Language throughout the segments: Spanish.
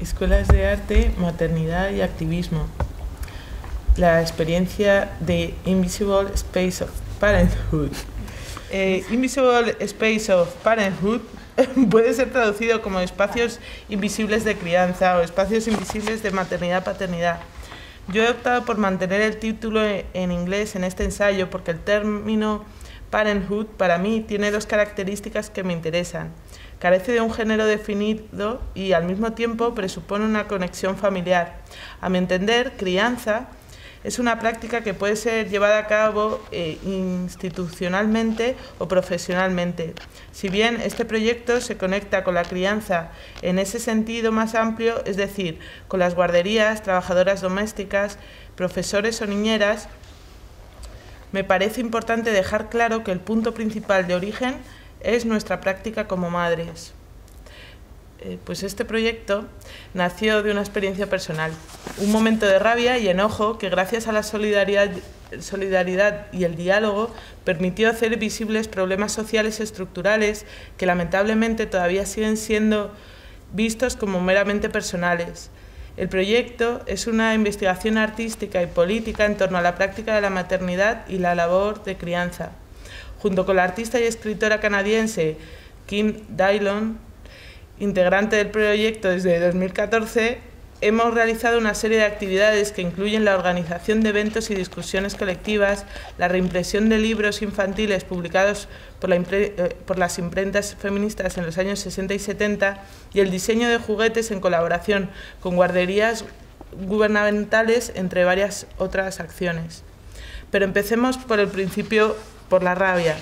escuelas de arte, maternidad y activismo. La experiencia de Invisible Space of Parenthood. Eh, Invisible Space of Parenthood puede ser traducido como espacios invisibles de crianza o espacios invisibles de maternidad-paternidad. Yo he optado por mantener el título en inglés en este ensayo porque el término parenthood para mí tiene dos características que me interesan. Carece de un género definido y al mismo tiempo presupone una conexión familiar. A mi entender, crianza es una práctica que puede ser llevada a cabo eh, institucionalmente o profesionalmente. Si bien este proyecto se conecta con la crianza en ese sentido más amplio, es decir, con las guarderías, trabajadoras domésticas, profesores o niñeras, me parece importante dejar claro que el punto principal de origen es nuestra práctica como madres. Eh, pues este proyecto nació de una experiencia personal, un momento de rabia y enojo que gracias a la solidaridad, solidaridad y el diálogo permitió hacer visibles problemas sociales estructurales que lamentablemente todavía siguen siendo vistos como meramente personales. El proyecto es una investigación artística y política en torno a la práctica de la maternidad y la labor de crianza. Junto con la artista y escritora canadiense Kim Dylon, integrante del proyecto desde 2014, hemos realizado una serie de actividades que incluyen la organización de eventos y discusiones colectivas, la reimpresión de libros infantiles publicados por, eh, por, las imprentas feministas en los años 60 y 70 y el diseño de juguetes en colaboración con guarderías gubernamentales, entre varias otras acciones. Pero empecemos por el principio, por la rabia.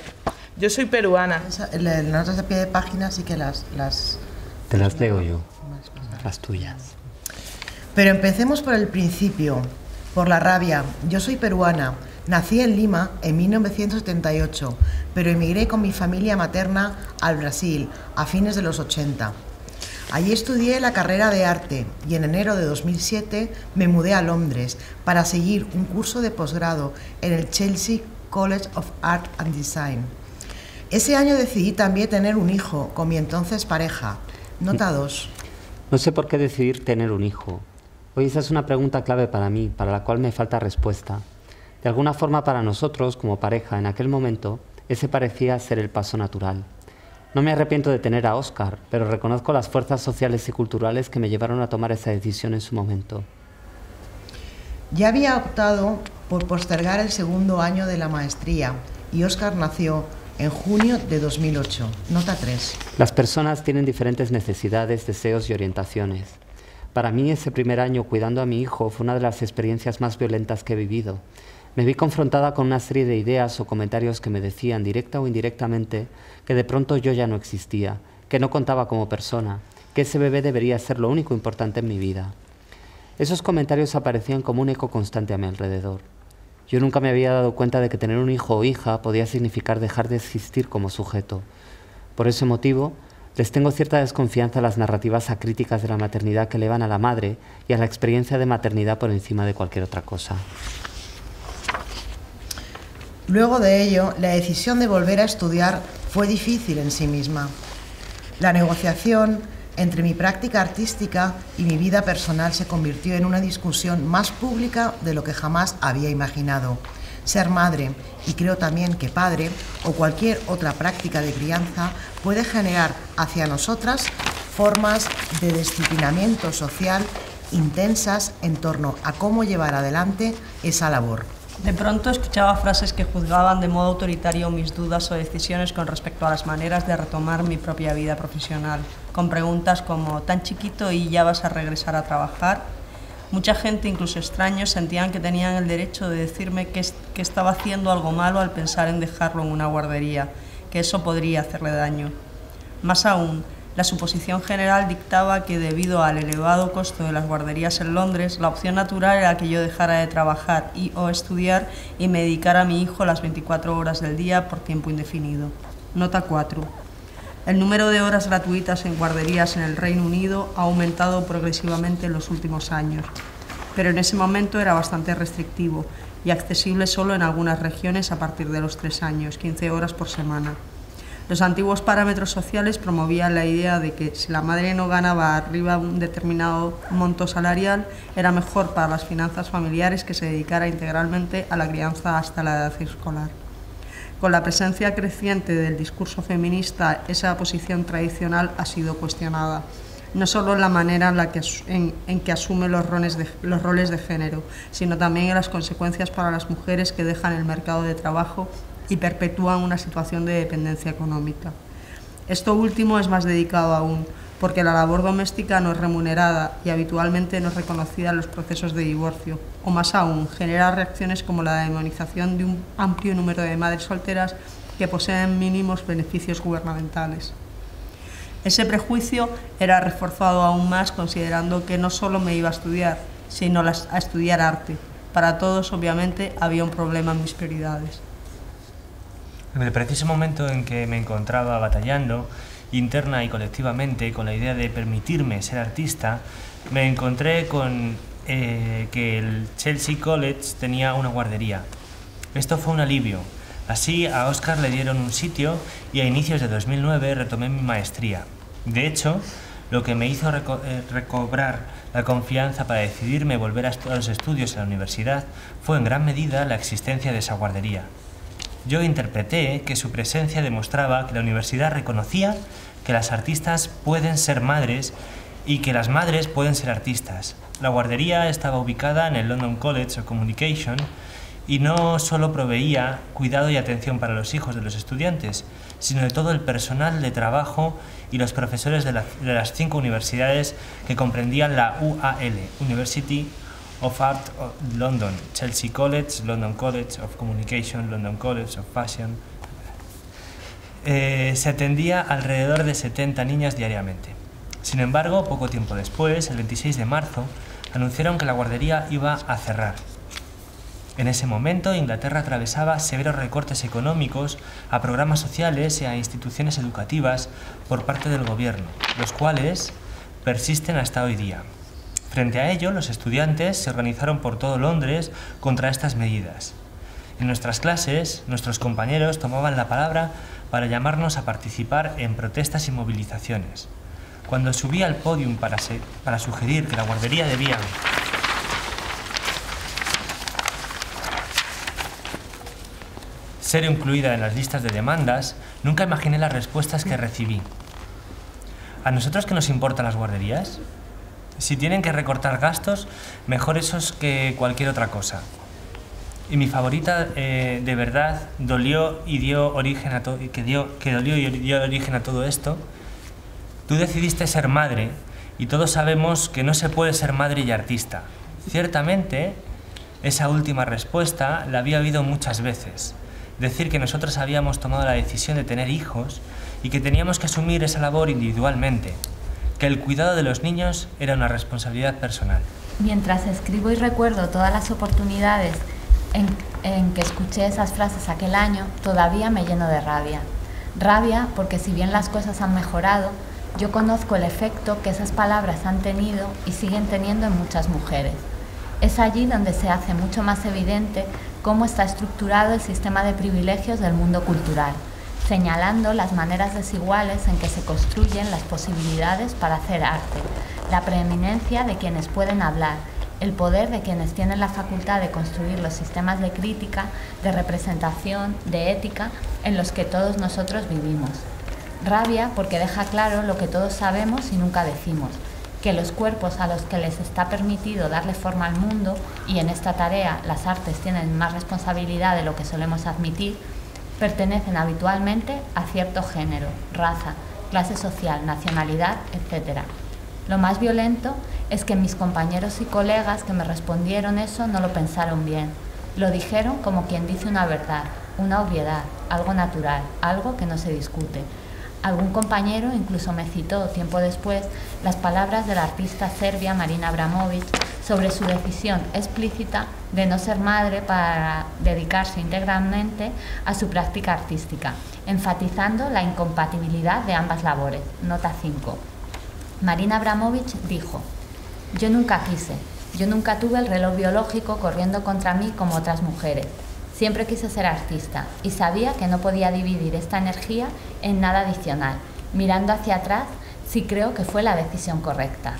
Yo soy peruana. Las notas de pie de página sí que las, las te las leo yo, las tuyas. Pero empecemos por el principio, por la rabia. Yo soy peruana. Nací en Lima en 1978, pero emigré con mi familia materna al Brasil a fines de los 80. Allí estudié la carrera de arte y en enero de 2007 me mudé a Londres para seguir un curso de posgrado en el Chelsea College of Art and Design. Ese año decidí también tener un hijo con mi entonces pareja, Nota 2. No sé por qué decidir tener un hijo. Hoy esa es una pregunta clave para mí, para la cual me falta respuesta. De alguna forma para nosotros, como pareja, en aquel momento, ese parecía ser el paso natural. No me arrepiento de tener a Oscar, pero reconozco las fuerzas sociales y culturales que me llevaron a tomar esa decisión en su momento. Ya había optado por postergar el segundo año de la maestría y Oscar nació en junio de 2008. Nota 3. Las personas tienen diferentes necesidades, deseos y orientaciones. Para mí ese primer año cuidando a mi hijo fue una de las experiencias más violentas que he vivido. Me vi confrontada con una serie de ideas o comentarios que me decían directa o indirectamente que de pronto yo ya no existía, que no contaba como persona, que ese bebé debería ser lo único importante en mi vida. Esos comentarios aparecían como un eco constante a mi alrededor. Yo nunca me había dado cuenta de que tener un hijo o hija podía significar dejar de existir como sujeto. Por ese motivo, les tengo cierta desconfianza a las narrativas acríticas de la maternidad que elevan a la madre y a la experiencia de maternidad por encima de cualquier otra cosa. Luego de ello, la decisión de volver a estudiar fue difícil en sí misma. La negociación entre mi práctica artística y mi vida personal se convirtió en una discusión más pública de lo que jamás había imaginado. Ser madre, y creo también que padre, o cualquier otra práctica de crianza, puede generar hacia nosotras formas de disciplinamiento social intensas en torno a cómo llevar adelante esa labor. De pronto escuchaba frases que juzgaban de modo autoritario mis dudas o decisiones con respecto a las maneras de retomar mi propia vida profesional con preguntas como ¿tan chiquito y ya vas a regresar a trabajar? Mucha gente, incluso extraños, sentían que tenían el derecho de decirme que, que estaba haciendo algo malo al pensar en dejarlo en una guardería, que eso podría hacerle daño. Más aún, la suposición general dictaba que debido al elevado costo de las guarderías en Londres, la opción natural era que yo dejara de trabajar y o estudiar y me dedicara a mi hijo las 24 horas del día por tiempo indefinido. Nota 4. El número de horas gratuitas en guarderías en el Reino Unido ha aumentado progresivamente en los últimos años, pero en ese momento era bastante restrictivo y accesible solo en algunas regiones a partir de los tres años, 15 horas por semana. Los antiguos parámetros sociales promovían la idea de que si la madre no ganaba arriba un determinado monto salarial, era mejor para las finanzas familiares que se dedicara integralmente a la crianza hasta la edad escolar. Con la presencia creciente del discurso feminista, esa posición tradicional ha sido cuestionada no solo en la manera en, la que, asume los roles, de, los roles de género, sino también en las consecuencias para las mujeres que dejan el mercado de trabajo y perpetúan una situación de dependencia económica. Esto último es más dedicado aún, porque la labor doméstica no es remunerada y habitualmente no es reconocida en los procesos de divorcio, o más aún, genera reacciones como la demonización de un amplio número de madres solteras que poseen mínimos beneficios gubernamentales. Ese prejuicio era reforzado aún más considerando que no solo me iba a estudiar, sino a estudiar arte. Para todos, obviamente, había un problema en mis prioridades. En el preciso momento en que me encontraba batallando, interna y colectivamente, con la idea de permitirme ser artista, me encontré con eh, que el Chelsea College tenía una guardería. Esto fue un alivio. Así a Oscar le dieron un sitio y a inicios de 2009 retomé mi maestría. De hecho, lo que me hizo eh, recobrar la confianza para decidirme volver a, a los estudios en la universidad fue en gran medida la existencia de esa guardería yo interpreté que su presencia demostraba que la universidad reconocía que las artistas pueden ser madres y que las madres pueden ser artistas. La guardería estaba ubicada en el London College of Communication y no solo proveía cuidado y atención para los hijos de los estudiantes, sino de todo el personal de trabajo y los profesores de, las cinco universidades que comprendían la UAL, University of Art of London, Chelsea College, London College of Communication, London College of Fashion. Eh, se atendía alrededor de 70 niñas diariamente. Sin embargo, poco tiempo después, el 26 de marzo, anunciaron que la guardería iba a cerrar. En ese momento, Inglaterra atravesaba severos recortes económicos a programas sociales y a instituciones educativas por parte del gobierno, los cuales persisten hasta hoy día. Frente a ello, los estudiantes se organizaron por todo Londres contra estas medidas. En nuestras clases, nuestros compañeros tomaban la palabra para llamarnos a participar en protestas y movilizaciones. Cuando subí al podium para, para sugerir que la guardería debía ser incluida en las listas de demandas, nunca imaginé las respuestas que recibí. ¿A nosotros qué nos importan las guarderías? Si tienen que recortar gastos, mejor esos que cualquier otra cosa. Y mi favorita, eh, de verdad, dolió y dio origen a todo, que dio, que dolió y dio origen a todo esto. Tú decidiste ser madre y todos sabemos que no se puede ser madre y artista. Ciertamente, esa última respuesta la había oído muchas veces. Decir que nosotros habíamos tomado la decisión de tener hijos y que teníamos que asumir esa labor individualmente que el cuidado de los niños era una responsabilidad personal. Mientras escribo y recuerdo todas las oportunidades en, que escuché esas frases aquel año, todavía me lleno de rabia. Rabia porque si bien las cosas han mejorado, yo conozco el efecto que esas palabras han tenido y siguen teniendo en muchas mujeres. Es allí donde se hace mucho más evidente cómo está estructurado el sistema de privilegios del mundo cultural señalando las maneras desiguales en que se construyen las posibilidades para hacer arte, la preeminencia de quienes pueden hablar, el poder de quienes tienen la facultad de construir los sistemas de crítica, de representación, de ética en los que todos nosotros vivimos. Rabia porque deja claro lo que todos sabemos y nunca decimos, que los cuerpos a los que les está permitido darle forma al mundo, y en esta tarea las artes tienen más responsabilidad de lo que solemos admitir, pertenecen habitualmente a cierto género, raza, clase social, nacionalidad, etc. Lo más violento es que mis compañeros y colegas que me respondieron eso no lo pensaron bien. Lo dijeron como quien dice una verdad, una obviedad, algo natural, algo que no se discute. Algún compañero incluso me citó tiempo después las palabras de la artista serbia Marina Abramovic sobre su decisión explícita de no ser madre para dedicarse integralmente a su práctica artística, enfatizando la incompatibilidad de ambas labores. Nota 5. Marina Abramovic dijo, yo nunca quise, yo nunca tuve el reloj biológico corriendo contra mí como otras mujeres. Siempre quise ser artista y sabía que no podía dividir esta energía en nada adicional. Mirando hacia atrás, sí creo que fue la decisión correcta.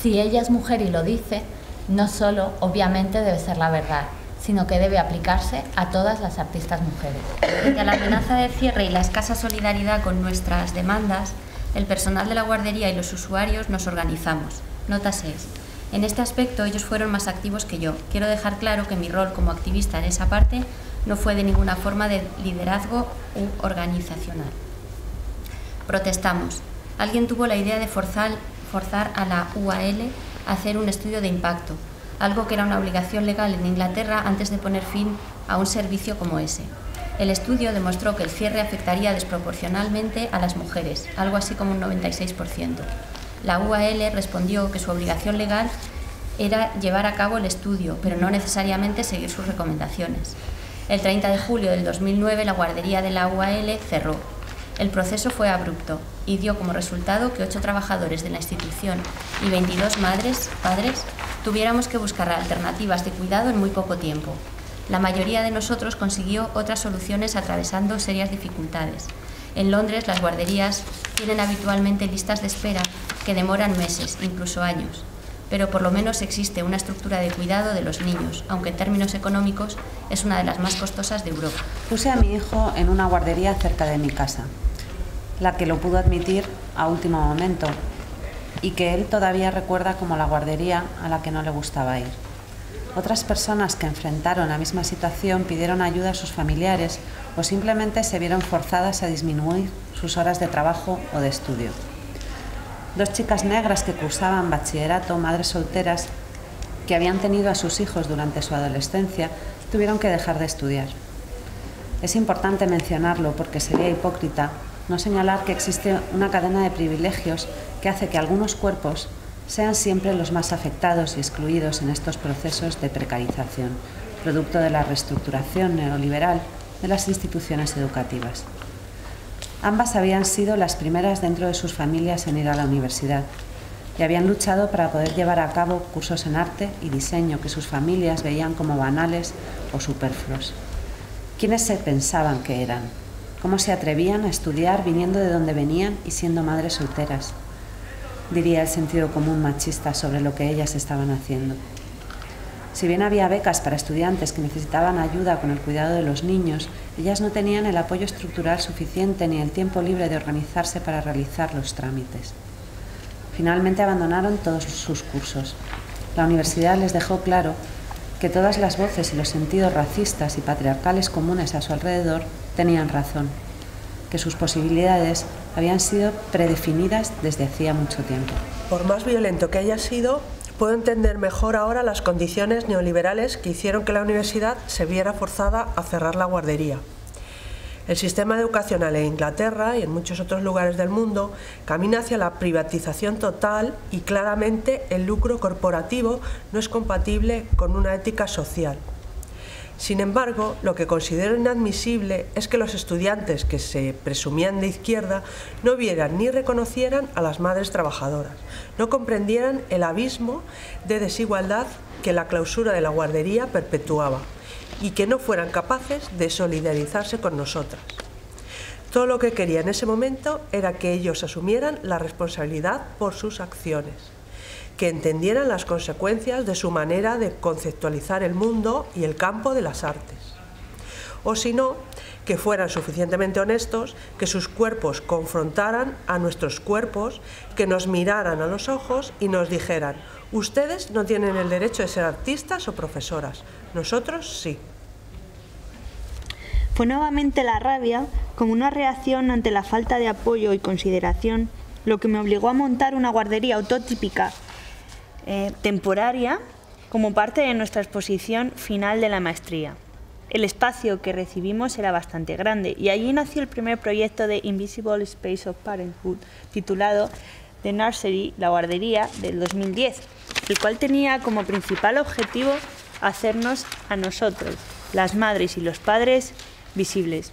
Si ella es mujer y lo dice, no solo, obviamente, debe ser la verdad, sino que debe aplicarse a todas las artistas mujeres. Frente a la amenaza de cierre y la escasa solidaridad con nuestras demandas, el personal de la guardería y los usuarios nos organizamos. Nota 6. En este aspecto ellos fueron más activos que yo. Quiero dejar claro que mi rol como activista en esa parte no fue de ninguna forma de liderazgo u organizacional. Protestamos. Alguien tuvo la idea de forzar, a la UAL a hacer un estudio de impacto, algo que era una obligación legal en Inglaterra antes de poner fin a un servicio como ese. El estudio demostró que el cierre afectaría desproporcionalmente a las mujeres, algo así como un 96%. La UAL respondió que su obligación legal era llevar a cabo el estudio, pero no necesariamente seguir sus recomendaciones. El 30 de julio del 2009 la guardería de la UAL cerró. El proceso fue abrupto y dio como resultado que ocho trabajadores de la institución y 22 madres, padres, tuviéramos que buscar alternativas de cuidado en muy poco tiempo. La mayoría de nosotros consiguió otras soluciones atravesando serias dificultades. En Londres las guarderías tienen habitualmente listas de espera que demoran meses, incluso años, pero por lo menos existe una estructura de cuidado de los niños, aunque en términos económicos es una de las más costosas de Europa. Puse a mi hijo en una guardería cerca de mi casa, la que lo pudo admitir a último momento y que él todavía recuerda como la guardería a la que no le gustaba ir. Otras personas que enfrentaron la misma situación pidieron ayuda a sus familiares o simplemente se vieron forzadas a disminuir sus horas de trabajo o de estudio. Dos chicas negras que cursaban bachillerato, madres solteras, que habían tenido a sus hijos durante su adolescencia, tuvieron que dejar de estudiar. Es importante mencionarlo porque sería hipócrita no señalar que existe una cadena de privilegios que hace que algunos cuerpos sean siempre los más afectados y excluidos en estos procesos de precarización, producto de la reestructuración neoliberal de las instituciones educativas. Ambas habían sido las primeras dentro de sus familias en ir a la universidad y habían luchado para poder llevar a cabo cursos en arte y diseño que sus familias veían como banales o superfluos. ¿Quiénes se pensaban que eran? ¿Cómo se atrevían a estudiar viniendo de donde venían y siendo madres solteras? Diría el sentido común machista sobre lo que ellas estaban haciendo. Si bien había becas para estudiantes que necesitaban ayuda con el cuidado de los niños, ellas no tenían el apoyo estructural suficiente ni el tiempo libre de organizarse para realizar los trámites. Finalmente abandonaron todos sus cursos. La universidad les dejó claro que todas las voces y los sentidos racistas y patriarcales comunes a su alrededor tenían razón, que sus posibilidades habían sido predefinidas desde hacía mucho tiempo. Por más violento que haya sido, Puedo entender mejor ahora las condiciones neoliberales que hicieron que la universidad se viera forzada a cerrar la guardería. El sistema educacional en Inglaterra y en muchos otros lugares del mundo camina hacia la privatización total y claramente el lucro corporativo no es compatible con una ética social. Sin embargo, lo que considero inadmisible es que los estudiantes que se presumían de izquierda no vieran ni reconocieran a las madres trabajadoras, no comprendieran el abismo de desigualdad que la clausura de la guardería perpetuaba y que no fueran capaces de solidarizarse con nosotras. Todo lo que quería en ese momento era que ellos asumieran la responsabilidad por sus acciones que entendieran las consecuencias de su manera de conceptualizar el mundo y el campo de las artes. O si no, que fueran suficientemente honestos, que sus cuerpos confrontaran a nuestros cuerpos, que nos miraran a los ojos y nos dijeran, ustedes no tienen el derecho de ser artistas o profesoras, nosotros sí. Fue nuevamente la rabia, como una reacción ante la falta de apoyo y consideración, lo que me obligó a montar una guardería autótípica eh, temporaria como parte de nuestra exposición final de la maestría. El espacio que recibimos era bastante grande y allí nació el primer proyecto de Invisible Space of Parenthood titulado The Nursery, la guardería, del 2010, el cual tenía como principal objetivo hacernos a nosotros, las madres y los padres, visibles.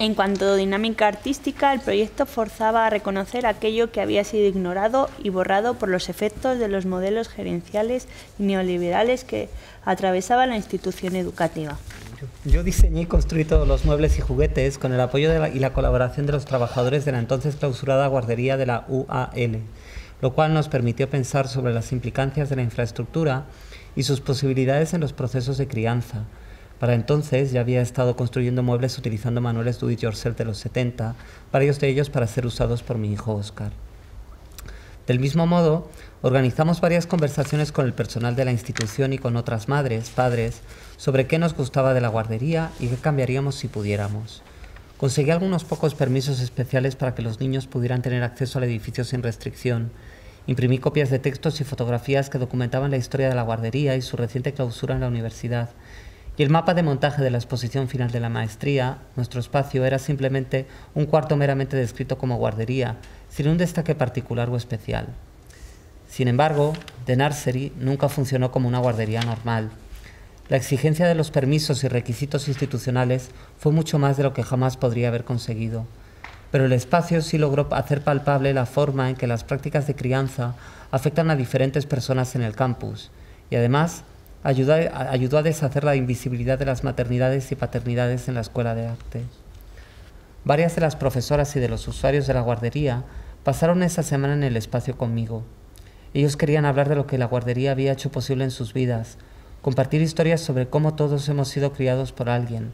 En cuanto a dinámica artística, el proyecto forzaba a reconocer aquello que había sido ignorado y borrado por los efectos de los modelos gerenciales y neoliberales que atravesaban la institución educativa. Yo diseñé y construí todos los muebles y juguetes con el apoyo y la colaboración de los trabajadores de la entonces clausurada guardería de la UAL, lo cual nos permitió pensar sobre las implicancias de la infraestructura y sus posibilidades en los procesos de crianza, para entonces ya había estado construyendo muebles utilizando manuales do it yourself de los 70, varios de ellos para ser usados por mi hijo Oscar. Del mismo modo, organizamos varias conversaciones con el personal de la institución y con otras madres, padres, sobre qué nos gustaba de la guardería y qué cambiaríamos si pudiéramos. Conseguí algunos pocos permisos especiales para que los niños pudieran tener acceso al edificio sin restricción. Imprimí copias de textos y fotografías que documentaban la historia de la guardería y su reciente clausura en la universidad y el mapa de montaje de la exposición final de la maestría, nuestro espacio era simplemente un cuarto meramente descrito como guardería, sin un destaque particular o especial. Sin embargo, The Nursery nunca funcionó como una guardería normal. La exigencia de los permisos y requisitos institucionales fue mucho más de lo que jamás podría haber conseguido. Pero el espacio sí logró hacer palpable la forma en que las prácticas de crianza afectan a diferentes personas en el campus y además ayudó, a deshacer la invisibilidad de las maternidades y paternidades en la escuela de arte. Varias de las profesoras y de los usuarios de la guardería pasaron esa semana en el espacio conmigo. Ellos querían hablar de lo que la guardería había hecho posible en sus vidas, compartir historias sobre cómo todos hemos sido criados por alguien,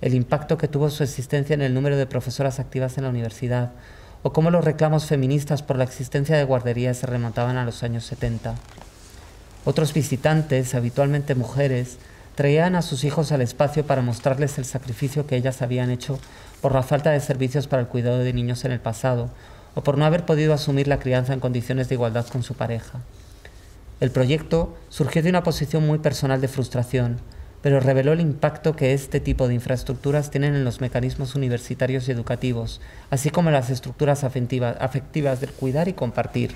el impacto que tuvo su existencia en el número de profesoras activas en la universidad, o cómo los reclamos feministas por la existencia de guarderías se remontaban a los años 70. Otros visitantes, habitualmente mujeres, traían a sus hijos al espacio para mostrarles el sacrificio que ellas habían hecho por la falta de servicios para el cuidado de niños en el pasado o por no haber podido asumir la crianza en condiciones de igualdad con su pareja. El proyecto surgió de una posición muy personal de frustración, pero reveló el impacto que este tipo de infraestructuras tienen en los mecanismos universitarios y educativos, así como en las estructuras afectivas, del cuidar y compartir.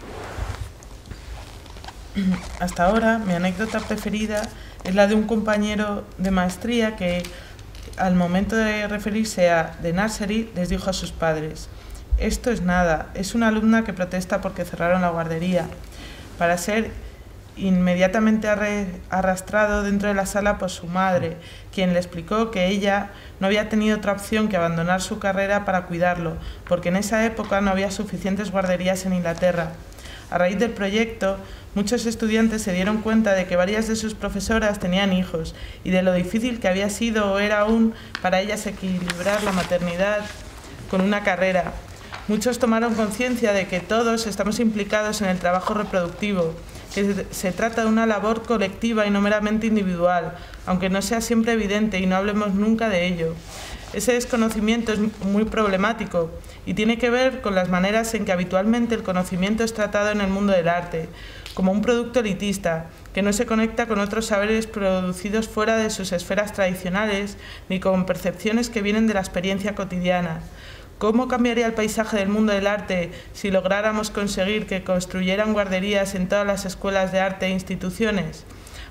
hasta ahora mi anécdota preferida es la de un compañero de maestría que al momento de referirse a The Nursery les dijo a sus padres, esto es nada, es una alumna que protesta porque cerraron la guardería, para ser inmediatamente arrastrado dentro de la sala por su madre, quien le explicó que ella no había tenido otra opción que abandonar su carrera para cuidarlo, porque en esa época no había suficientes guarderías en Inglaterra. A raíz del proyecto, Muchos estudiantes se dieron cuenta de que varias de sus profesoras tenían hijos y de lo difícil que había sido o era aún para ellas equilibrar la maternidad con una carrera. Muchos tomaron conciencia de que todos estamos implicados en el trabajo reproductivo, que se trata de una labor colectiva y no meramente individual, aunque no sea siempre evidente y no hablemos nunca de ello. Ese desconocimiento es muy problemático y tiene que ver con las maneras en que habitualmente el conocimiento es tratado en el mundo del arte, como un producto elitista que no se conecta con otros saberes producidos fuera de sus esferas tradicionales ni con percepciones que vienen de la experiencia cotidiana. ¿Cómo cambiaría el paisaje del mundo del arte si lográramos conseguir que construyeran guarderías en todas las escuelas de arte e instituciones?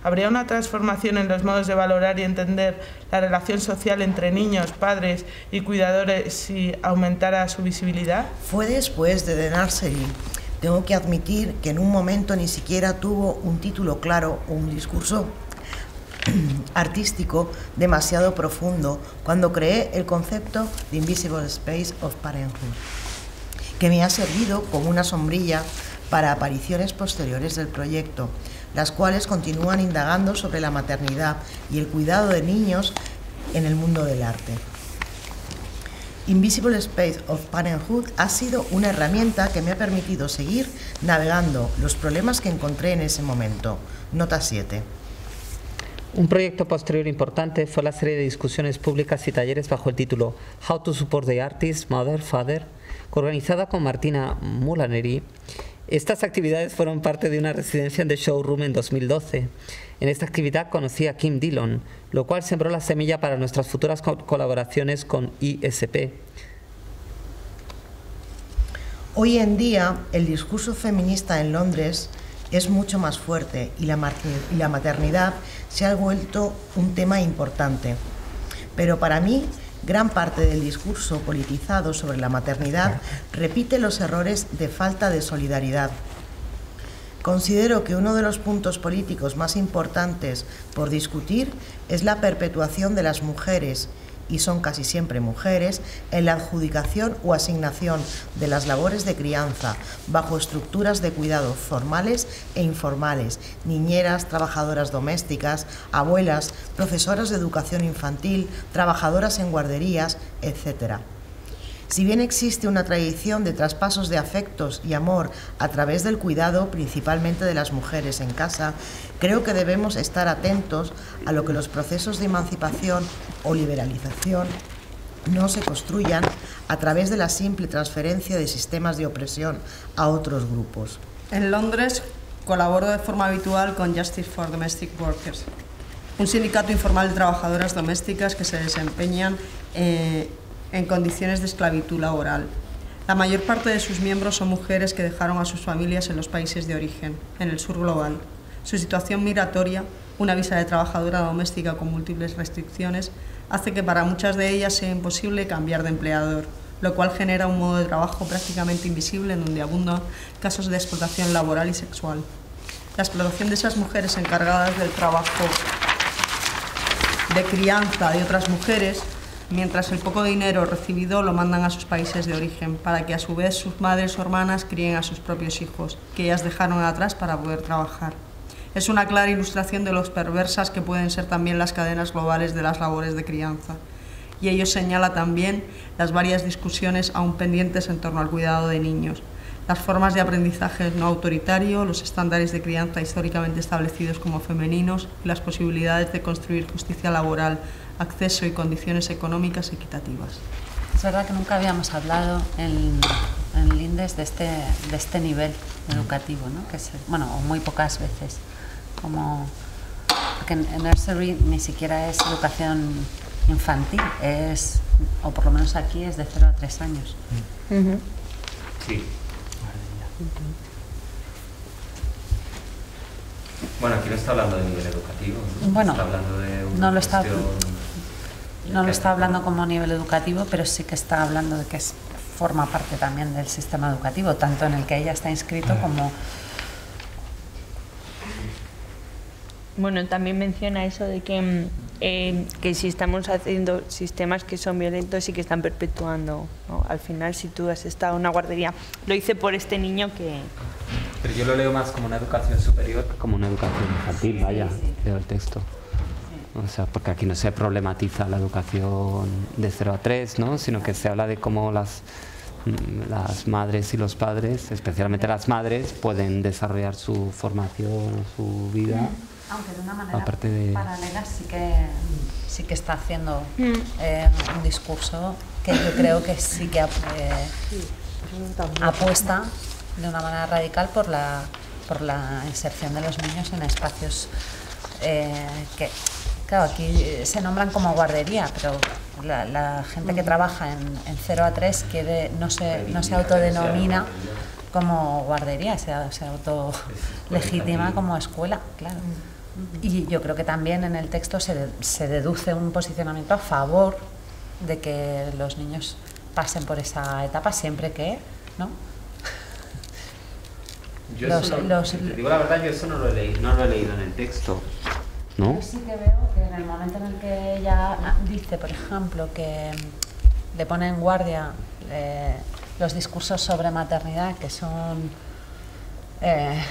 ¿Habría una transformación en los modos de valorar y entender la relación social entre niños, padres y cuidadores si aumentara su visibilidad? Fue después de The tengo que admitir que en un momento ni siquiera tuvo un título claro o un discurso artístico demasiado profundo cuando creé el concepto de Invisible Space of Parenthood, que me ha servido como una sombrilla para apariciones posteriores del proyecto, las cuales continúan indagando sobre la maternidad y el cuidado de niños en el mundo del arte. Invisible Space of Parenthood ha sido una herramienta que me ha permitido seguir navegando los problemas que encontré en ese momento. Nota 7. Un proyecto posterior importante fue la serie de discusiones públicas y talleres bajo el título How to Support the Artist, Mother, Father, organizada con Martina Mulaneri. Estas actividades fueron parte de una residencia en The Showroom en 2012. En esta actividad conocí a Kim Dillon, lo cual sembró la semilla para nuestras futuras colaboraciones con ISP. Hoy en día el discurso feminista en Londres es mucho más fuerte y la, y la maternidad se ha vuelto un tema importante. Pero para mí Gran parte del discurso politizado sobre la maternidad repite los errores de falta de solidaridad. Considero que uno de los puntos políticos más importantes por discutir es la perpetuación de las mujeres y son casi siempre mujeres, en la adjudicación o asignación de las labores de crianza bajo estructuras de cuidado formales e informales, niñeras, trabajadoras domésticas, abuelas, profesoras de educación infantil, trabajadoras en guarderías, etc. Si bien existe una tradición de traspasos de afectos y amor a través del cuidado, principalmente de las mujeres en casa, creo que debemos estar atentos a lo que los procesos de emancipación o liberalización no se construyan a través de la simple transferencia de sistemas de opresión a otros grupos. En Londres colaboro de forma habitual con Justice for Domestic Workers, un sindicato informal de trabajadoras domésticas que se desempeñan eh, en condiciones de esclavitud laboral. La mayor parte de sus miembros son mujeres que dejaron a sus familias en los países de origen, en el sur global. Su situación migratoria, una visa de trabajadora doméstica con múltiples restricciones, hace que para muchas de ellas sea imposible cambiar de empleador, lo cual genera un modo de trabajo prácticamente invisible en donde abundan casos de explotación laboral y sexual. La explotación de esas mujeres encargadas del trabajo de crianza de otras mujeres mientras el poco dinero recibido lo mandan a sus países de origen, para que a su vez sus madres o hermanas críen a sus propios hijos, que ellas dejaron atrás para poder trabajar. Es una clara ilustración de los perversas que pueden ser también las cadenas globales de las labores de crianza. Y ello señala también las varias discusiones aún pendientes en torno al cuidado de niños, las formas de aprendizaje no autoritario, los estándares de crianza históricamente establecidos como femeninos y las posibilidades de construir justicia laboral acceso y condiciones económicas equitativas. Es verdad que nunca habíamos hablado en, en Lindes de este, de este nivel educativo, ¿no? que es, bueno, muy pocas veces. Como, porque en, nursery ni siquiera es educación infantil, es, o por lo menos aquí es de 0 a 3 años. Sí. Bueno, aquí no está hablando de nivel educativo, ¿no? Bueno, está hablando de una no lo está, cuestión no lo está hablando como nivel educativo, pero sí que está hablando de que es, forma parte también del sistema educativo, tanto en el que ella está inscrito como... Bueno, también menciona eso de que, mm, eh, que si estamos haciendo sistemas que son violentos y que están perpetuando, ¿no? al final si tú has estado en una guardería, lo hice por este niño que... Pero yo lo leo más como una educación superior que como una educación infantil, vaya, leo el texto. O sea, porque aquí no se problematiza la educación de 0 a 3, ¿no? sino que se habla de cómo las, mm, las madres y los padres, especialmente las madres, pueden desarrollar su formación, su vida. Aunque de una manera aparte de... paralela sí que, sí que está haciendo eh, un discurso que yo creo que sí que eh, apuesta de una manera radical por la, por la inserción de los niños en espacios eh, que Claro, aquí eh, se nombran como guardería, pero la, gente que trabaja en, 0 a 3 quiere, no, se, no se autodenomina como guardería, se, se autolegitima como escuela, claro. Y yo creo que también en el texto se, se deduce un posicionamiento a favor de que los niños pasen por esa etapa siempre que, ¿no? Yo digo la verdad, yo eso no lo he leído, no lo he leído en el texto. ¿No? Yo sí que veo que en el momento en el que ella dice, por ejemplo, que le pone en guardia eh, los discursos sobre maternidad que son eh,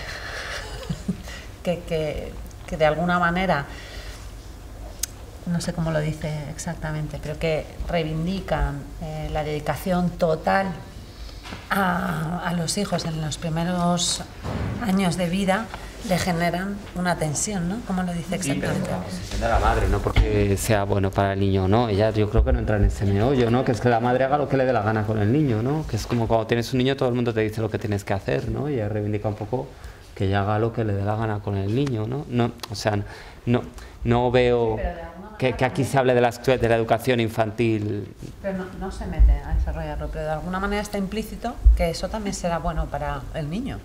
que, que, de alguna manera no sé cómo lo dice exactamente, pero que reivindican eh, la dedicación total a, a los hijos en los primeros años de vida, le generan una tensión, ¿no? Como lo dice exactamente. Sí, pero la madre, no porque sea bueno para el niño, ¿no? Ella yo creo que no entra en ese meollo, ¿no? Que es que la madre haga lo que le dé la gana con el niño, ¿no? Que es como cuando tienes un niño todo el mundo te dice lo que tienes que hacer, ¿no? Y ella reivindica un poco que ella haga lo que le dé la gana con el niño, ¿no? no o sea, no, no veo que, que, aquí se hable de la, de la educación infantil. Pero no, no se mete a desarrollarlo, pero de alguna manera está implícito que eso también será bueno para el niño.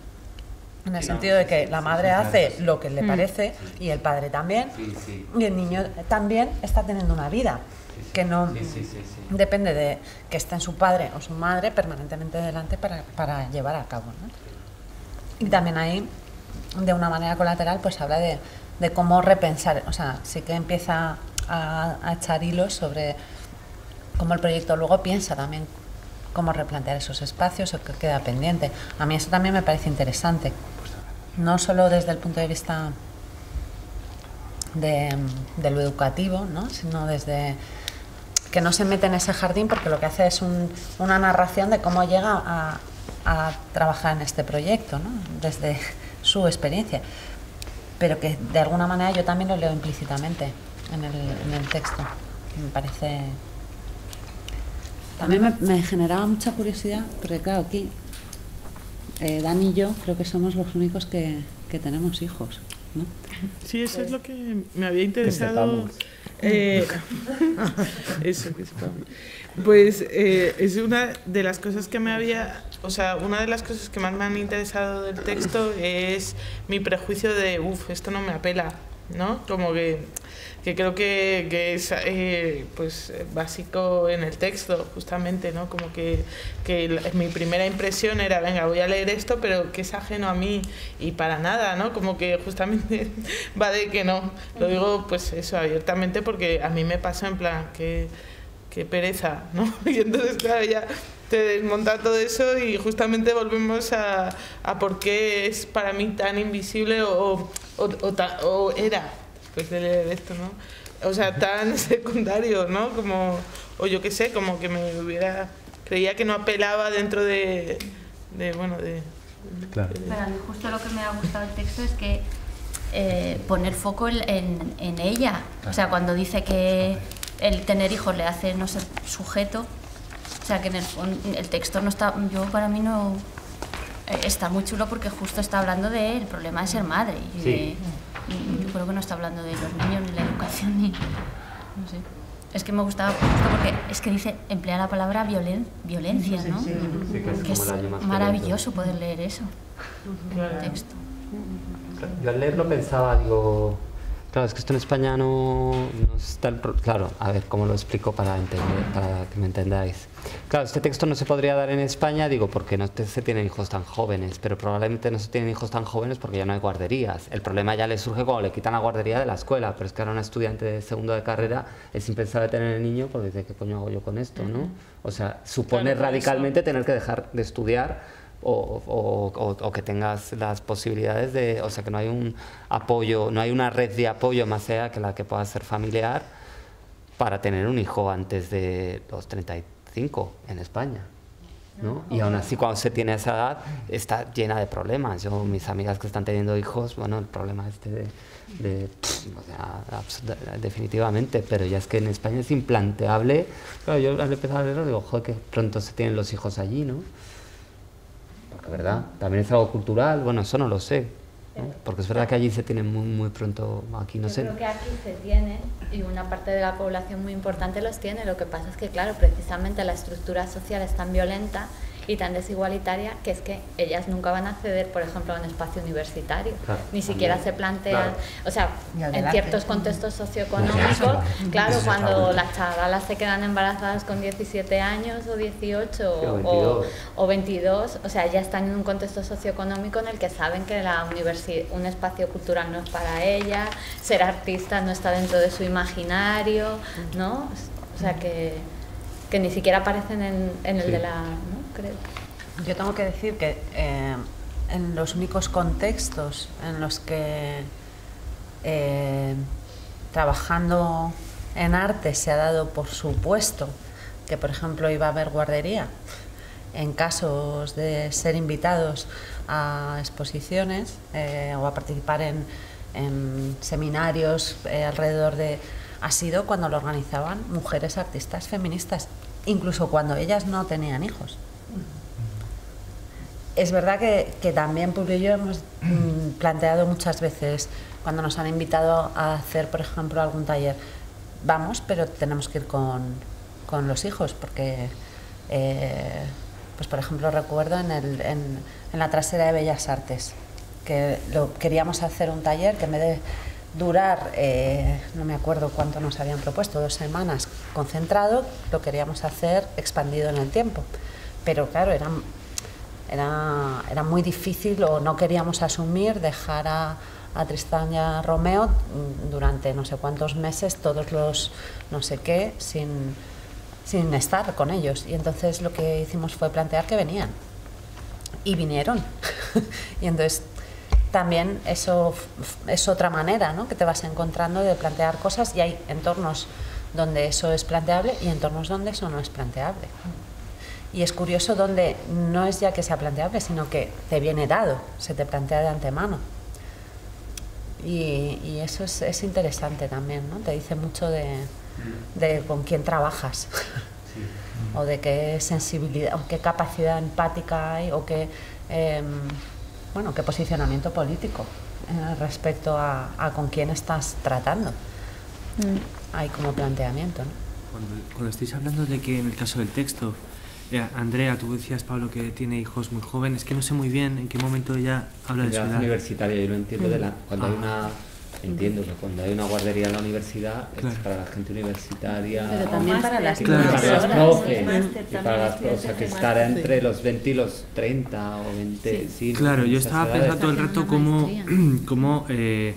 En el sentido de que la madre hace lo que le Mm. parece y el padre también. Sí, sí. Y el niño también está teniendo una vida que no Sí, sí, sí, sí. depende de que estén su padre o su madre permanentemente delante para, para llevar a cabo. ¿no? Y también ahí, de una manera colateral, pues habla de, de cómo repensar, o sea, sí que empieza a, a echar hilos sobre cómo el proyecto luego piensa también cómo replantear esos espacios o qué queda pendiente. A mí eso también me parece interesante, no solo desde el punto de vista de, lo educativo, ¿no? sino desde que no se mete en ese jardín porque lo que hace es un- una narración de cómo llega a, trabajar en este proyecto, ¿no? desde su experiencia, pero que de alguna manera yo también lo leo implícitamente en el texto. Me parece... También me, me generaba mucha curiosidad, porque claro, aquí eh, Dani y yo creo que somos los únicos que, que tenemos hijos, ¿no? Sí, eso es lo que me había interesado. Eh, eso, que. Pues eh, es una de las cosas que me había, o sea, una de las cosas que más me han interesado del texto es mi prejuicio de, uff, esto no me apela, ¿no? Como que, que creo que, que es eh, pues básico en el texto, justamente, ¿no? Como que, que la- mi primera impresión era, venga, voy a leer esto, pero que es ajeno a mí y para nada, ¿no? Como que justamente va de que no. Lo digo, pues eso, abiertamente, porque a mí me pasa en plan que qué pereza, ¿no? Y entonces, claro, ya te desmonta todo eso y justamente volvemos a, a por qué es para mí tan invisible o, o, o era, después de leer esto, ¿no? O sea, tan secundario, ¿no? Como, o yo qué sé, como que me hubiera, creía que no apelaba dentro de, de bueno, de... Claro. de- Para mí justo lo que me ha gustado del texto es que eh, poner foco en, en- en ella. O sea, cuando dice que el tener hijos le hace no ser sujeto, o sea, que en el, el texto no está, yo para mí no... eh, Está muy chulo porque justo está hablando del problema de ser madre. Y Sí. de- y yo creo que no está hablando de los niños ni la educación ni... No sé. Es que me gustaba justo porque es que dice, emplea la palabra violen, violencia, ¿no? Sí, que es Que como es el año más maravilloso poder leer eso, el texto. Yo al leerlo pensaba, digo, claro, es que esto en España no, no está el Claro, a ver, ¿cómo lo explico para, entender, para que me entendáis? Claro, este texto no se podría dar en España, digo, porque no se tienen hijos tan jóvenes, pero probablemente no se tienen hijos tan jóvenes porque ya no hay guarderías. El problema ya le surge cuando le quitan la guardería de la escuela, pero es que ahora un estudiante de segundo de carrera es impensable tener el niño porque dice, ¿qué coño hago yo con esto, no? O sea, supone Claro, por eso. radicalmente tener que dejar de estudiar o, o- o- que tengas las posibilidades de, o sea, que no hay un apoyo, no hay una red de apoyo más allá que la que pueda ser familiar para tener un hijo antes de los 35 en España. ¿no? Y aún así cuando se tiene esa edad está llena de problemas. Yo, mis amigas que están teniendo hijos, bueno, el problema este de, de pff, o sea, definitivamente, pero ya es que en España es implanteable. Claro, yo al empezar a leerlo digo, joder, que pronto se tienen los hijos allí, ¿no? ¿Verdad? También es algo cultural, bueno, eso no lo sé. ¿no? Porque es verdad que allí se tienen muy, muy pronto, aquí no Yo sé. creo que aquí se tienen y una parte de la población muy importante los tiene. Lo que pasa es que, claro, precisamente la estructura social es tan violenta y tan desigualitaria que es que ellas nunca van a acceder, por ejemplo, a un espacio universitario. Claro, Ni siquiera también. se plantean, Claro. o sea, en ciertos contextos socioeconómicos, claro, cuando las chavalas se quedan embarazadas con 17 años o 18 Sí, o o, 22. o 22, o sea, ya están en un contexto socioeconómico en el que saben que la universi- un espacio cultural no es para ellas, ser artista no está dentro de su imaginario, ¿no? O sea, que, que ni siquiera aparecen en, en el Sí. de la... ¿no? Yo tengo que decir que eh, en los únicos contextos en los que eh, trabajando en arte se ha dado por supuesto que, por ejemplo, iba a haber guardería, en casos de ser invitados a exposiciones eh, o a participar en, seminarios alrededor de... ha sido cuando lo organizaban mujeres artistas feministas, incluso cuando ellas no tenían hijos. Es verdad que, también Publio y yo hemos mm, planteado muchas veces cuando nos han invitado a hacer, por ejemplo, algún taller, vamos, pero tenemos que ir con, con los hijos, porque, eh, pues por ejemplo, recuerdo en, el, en, la trasera de Bellas Artes, que lo, queríamos hacer un taller que en vez de durar, eh, no me acuerdo cuánto nos habían propuesto, dos semanas concentrado, lo queríamos hacer expandido en el tiempo. Pero claro, era, era, era muy difícil o no queríamos asumir dejar a, a Tristán y a Romeo durante no sé cuántos meses, todos los no sé qué, sin, sin estar con ellos. Y entonces lo que hicimos fue plantear que venían. Y vinieron. y entonces también eso es otra manera ¿no? que te vas encontrando de plantear cosas y hay entornos donde eso es planteable y entornos donde eso no es planteable. Y es curioso donde no es ya que sea planteable, sino que te viene dado, se te plantea de antemano. Y, y eso es, es, interesante también, ¿no? Te dice mucho de, de con quién trabajas, sí. o de qué sensibilidad, o qué capacidad empática hay, o qué... Eh, bueno, qué posicionamiento político eh, respecto a, a, con quién estás tratando. Mm. Hay como planteamiento. ¿no? Cuando, cuando, estáis hablando de que en el caso del texto, eh, Andrea, tú decías, Pablo, que tiene hijos muy jóvenes, que no sé muy bien en qué momento ella habla de su edad. universitaria, yo lo entiendo, mm. de la, cuando ah. hay una Entiendo que cuando hay una guardería en la universidad claro. es para la gente universitaria. Pero también para las, claro. para las profes. Y para las o sea, que estará entre los 20 y los 30 o 20. Sí. Sí, claro, yo estaba pensando todo el rato cómo, cómo eh,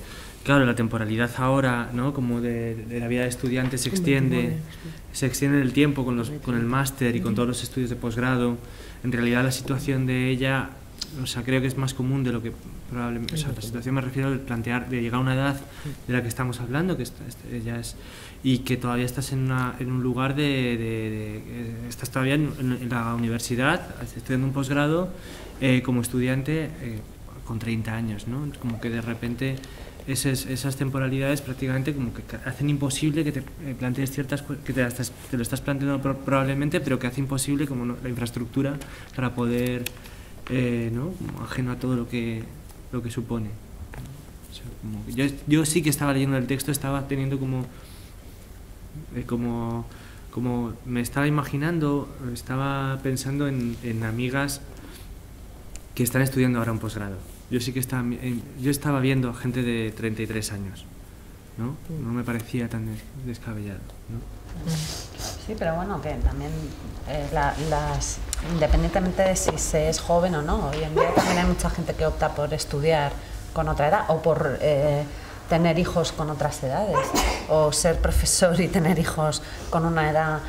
claro, la temporalidad ahora, ¿no? Como de, de, la vida de estudiante se extiende, se extiende el tiempo con, los, con el máster y con todos los estudios de posgrado. En realidad la situación de ella o sea, creo que es más común de lo que probablemente, o sea, la situación me refiero al plantear de llegar a una edad de la que estamos hablando, que ya es, y que todavía estás en, una, en un lugar de, de, de estás todavía en, en, la universidad, estudiando un posgrado eh, como estudiante eh, con 30 años, ¿no? Como que de repente esas, esas temporalidades prácticamente como que hacen imposible que te eh, plantees ciertas que te, estás, te lo estás planteando probablemente, pero que hace imposible como ¿no? la infraestructura para poder eh, ¿no? Como ajeno a todo lo que, lo que supone. O sea, como, yo, yo, sí que estaba leyendo el texto, estaba teniendo como, eh, como, como me estaba imaginando, estaba pensando en, en, amigas que están estudiando ahora un posgrado. Yo sí que estaba, yo estaba viendo gente de 33 años, ¿no? No me parecía tan descabellado, ¿no? Sí, pero bueno, que también eh, la, las, independientemente de si se es joven o no, hoy en día también hay mucha gente que opta por estudiar con otra edad o por eh, tener hijos con otras edades o ser profesor y tener hijos con una edad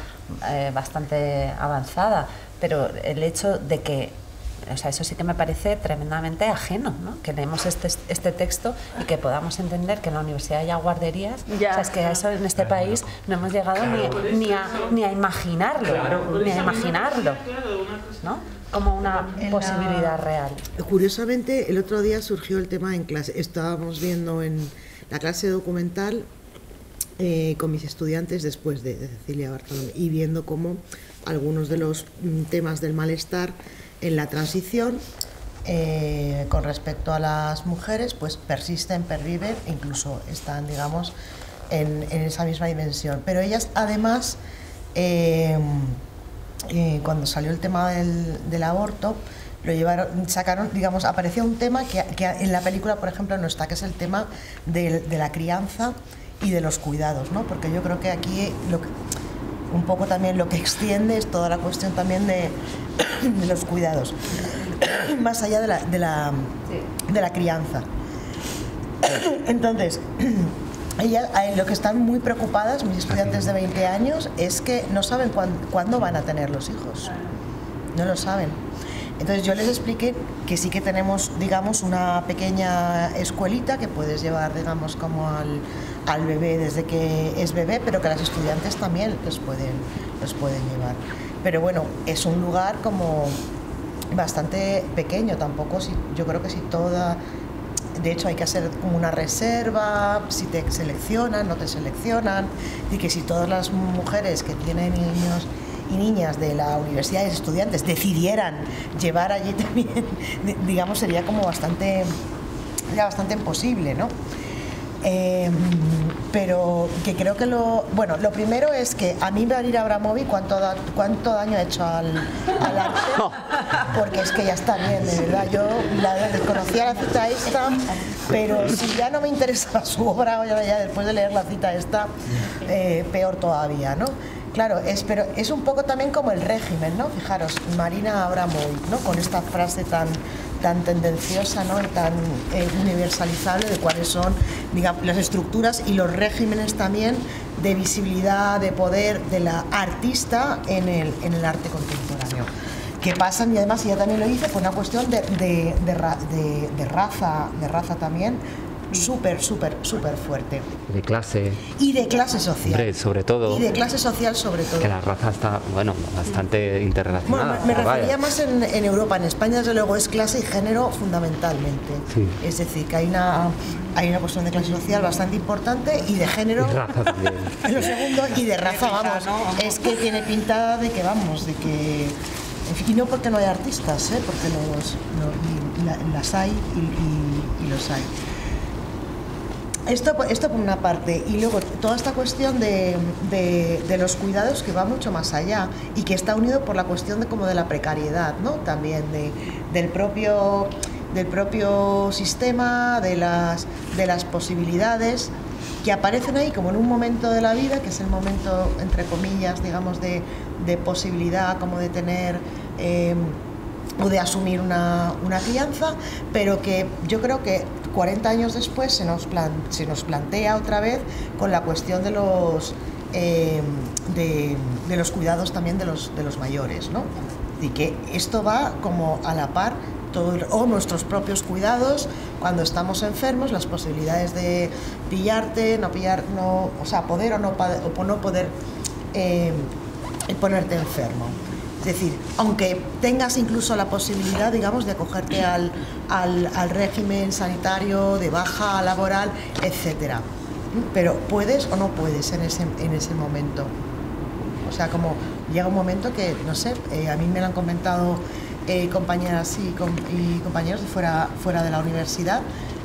eh, bastante avanzada. Pero el hecho de que o sea, eso sí que me parece tremendamente ajeno, ¿no? Que leemos este, este texto y que podamos entender que en la universidad haya guarderías. Ya. O sea, es que eso en este país no hemos llegado claro, ni, ni, a, ni, a, imaginarlo, claro, ni a imaginarlo, ¿no? Como una en posibilidad la, real. Curiosamente, el otro día surgió el tema en clase. Estábamos viendo en la clase documental eh, con mis estudiantes después de, de Cecilia Bartolomé y viendo cómo algunos de los mm, temas del malestar en la transición eh, con respecto a las mujeres, pues persisten, perviven incluso están, digamos, en, esa misma dimensión. Pero ellas, además, eh, eh, cuando salió el tema del, aborto, lo llevaron, sacaron, digamos, apareció un tema que, que, en la película, por ejemplo, no está, que es el tema de, de la crianza y de los cuidados, ¿no? Porque yo creo que aquí lo que, un poco también lo que extiende es toda la cuestión también de, de los cuidados, más allá de la, de la, de la crianza. Entonces, ella, lo que están muy preocupadas, mis estudiantes de 20 años, es que no saben cuándo, cuándo van a tener los hijos. No lo saben. Entonces yo les expliqué que sí que tenemos, digamos, una pequeña escuelita que puedes llevar, digamos, como al, al bebé desde que es bebé, pero que las estudiantes también los pueden, los pueden llevar. Pero bueno, es un lugar como bastante pequeño, tampoco si, yo creo que si toda, de hecho hay que hacer como una reserva, si te seleccionan, no te seleccionan, y que si todas las mujeres que tienen niños y niñas de la universidad y estudiantes decidieran llevar allí también, digamos, sería como bastante, sería bastante imposible, ¿no? Eh, pero que creo que lo. Bueno, lo primero es que a mí Marina Abramovic, ¿cuánto, da- cuánto daño ha hecho al, al arte? Porque es que ya está bien, de verdad. Yo la desconocía la cita esta, pero si ya no me interesa su obra, ya, ya después de leer la cita esta, eh, peor todavía, ¿no? Claro, es, pero es un poco también como el régimen, ¿no? Fijaros, Marina Abramovic, ¿no? Con esta frase tan, tan tendenciosa, ¿no? Y tan eh, universalizable de cuáles son, digamos, las estructuras y los regímenes también de visibilidad, de poder de la artista en el, en el arte contemporáneo. Que pasan, y además ella también lo dice, pues una cuestión de, de- de- de raza, de raza también, súper, súper, súper fuerte. De clase, Y de clase social. hombre, sobre todo, Y de clase social sobre todo. que la raza está, bueno, bastante Bueno, interrelacionada. me, me refería más en, en Europa. En España, desde luego, es clase y género fundamentalmente. Sí. Es decir, que hay una, hay una cuestión de clase social bastante importante y de género. Y raza también. En lo segundo, y de raza, vamos. Es que tiene pintada de que, vamos, de que. en fin, y no porque no hay artistas, ¿eh? porque los, la- las hay y, y- y los hay. Esto, esto por una parte, y luego toda esta cuestión de, de- de los cuidados que va mucho más allá y que está unido por la cuestión de como de la precariedad, ¿no? También de, del propio del propio sistema, de las, de las posibilidades que aparecen ahí como en un momento de la vida, que es el momento, entre comillas, digamos, de, de posibilidad, como de tener eh, o de asumir una, una crianza, pero que yo creo que 40 años después se nos, plantea otra vez con la cuestión de los, eh, de, los cuidados también de los, de los mayores, ¿no? Y que esto va como a la par o nuestros propios cuidados cuando estamos enfermos, las posibilidades de pillarte, no pillar, no, o sea, poder o no, pa- o no poder eh, ponerte enfermo. Es decir, aunque tengas incluso la posibilidad, digamos, de acogerte al, al, al régimen sanitario, de baja laboral, etcétera. Pero puedes o no puedes en ese, en ese momento. O sea, como llega un momento que, no sé, eh, a mí me lo han comentado eh, compañeras y, com- y compañeros de fuera, fuera de la universidad,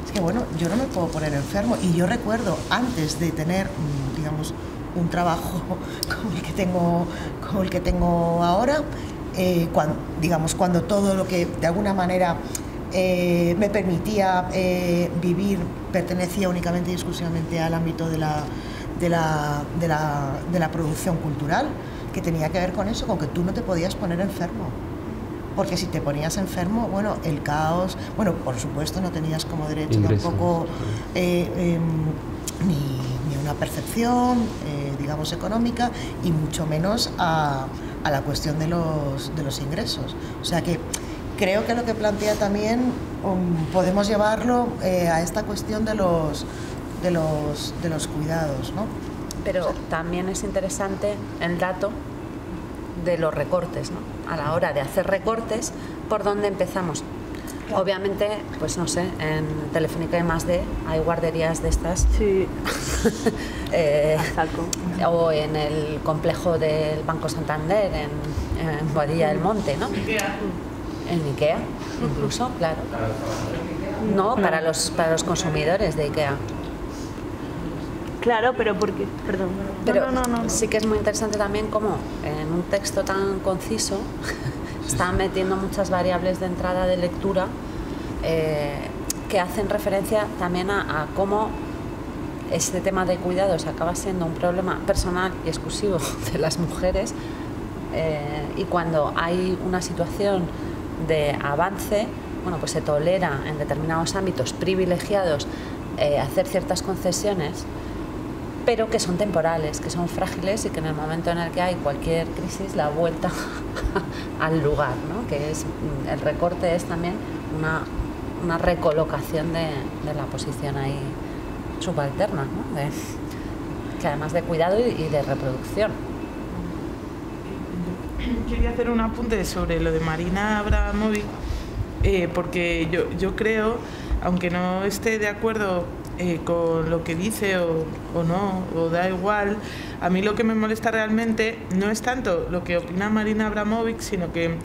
es que, bueno, yo no me puedo poner enfermo. Y yo recuerdo, antes de tener, mm, digamos, un trabajo como el que tengo, como el que tengo ahora, eh, cuan- digamos, cuando todo lo que de alguna manera eh, me permitía eh, vivir pertenecía únicamente y exclusivamente al ámbito de la, de, la, de, la, de la producción cultural, que tenía que ver con eso, con que tú no te podías poner enfermo. Porque si te ponías enfermo, bueno, el caos, bueno, por supuesto no tenías como derecho Ingresos. tampoco eh, em, ni, ni una percepción, eh, digamos, económica, y mucho menos a, a la cuestión de los, de los ingresos. O sea que creo que lo que plantea también um, podemos llevarlo eh, a esta cuestión de los, de los, de los cuidados, ¿no? Pero también es interesante el dato de los recortes, ¿no? A la hora de hacer recortes, ¿por dónde empezamos? Obviamente, pues no sé, en Telefónica y más D hay guarderías de estas. Sí. Eh, o en el complejo del Banco Santander, en, en Boadilla del Monte, ¿no? En Ikea, incluso, claro. No, para los, para los consumidores de Ikea. Claro, pero porque. Perdón. Pero no, no, no, no. sí que es muy interesante también cómo en un texto tan conciso están metiendo muchas variables de entrada de lectura eh, que hacen referencia también a, cómo este tema de cuidados acaba siendo un problema personal y exclusivo de las mujeres eh, y cuando hay una situación de avance, bueno, pues se tolera en determinados ámbitos privilegiados eh, hacer ciertas concesiones pero que son temporales, que son frágiles y que en el momento en el que hay cualquier crisis, la vuelta al lugar, ¿no? que es mm, el recorte es también una, una recolocación de, de la posición ahí subalterna, ¿no? Que además de cuidado y, y de reproducción. Quería hacer un apunte sobre lo de Marina Abramovic, eh, porque yo, yo creo, aunque no esté de acuerdo eh, con lo que dice o, o no, o da igual, a mí lo que me molesta realmente no es tanto lo que opina Marina Abramovic, sino que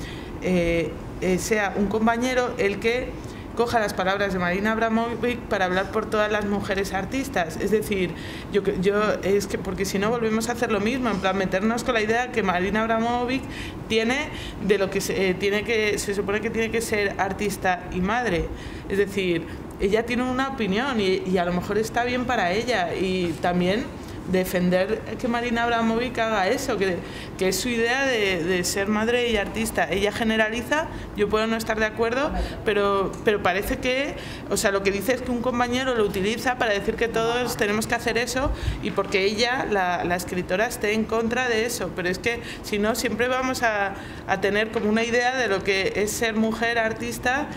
eh, eh, sea un compañero el que coja las palabras de Marina Abramovic para hablar por todas las mujeres artistas. Es decir, yo, yo es que, porque si no volvemos a hacer lo mismo, en meternos con la idea que Marina Abramovic tiene de lo que se, tiene que, se supone que tiene que ser artista y madre. Es decir, ella tiene una opinión y, a lo mejor está bien para ella y también defender que Marina Abramovic haga eso, que, que es su idea de, de, ser madre y artista. Ella generaliza, yo puedo no estar de acuerdo, pero, pero parece que, o sea, lo que dice es que un compañero lo utiliza para decir que todos tenemos que hacer eso y porque ella, la, la escritora, esté en contra de eso. Pero es que si no, siempre vamos a, a tener como una idea de lo que es ser mujer artista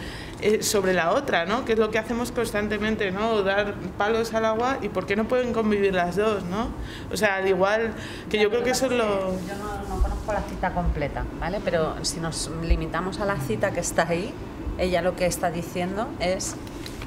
eh, sobre la otra, ¿no? Que es lo que hacemos constantemente, ¿no? Dar palos al agua y por qué no pueden convivir las dos, ¿no? O sea, al igual que yo creo que eso es lo... Yo no, no conozco la cita completa, ¿vale? Pero si nos limitamos a la cita que está ahí, ella lo que está diciendo es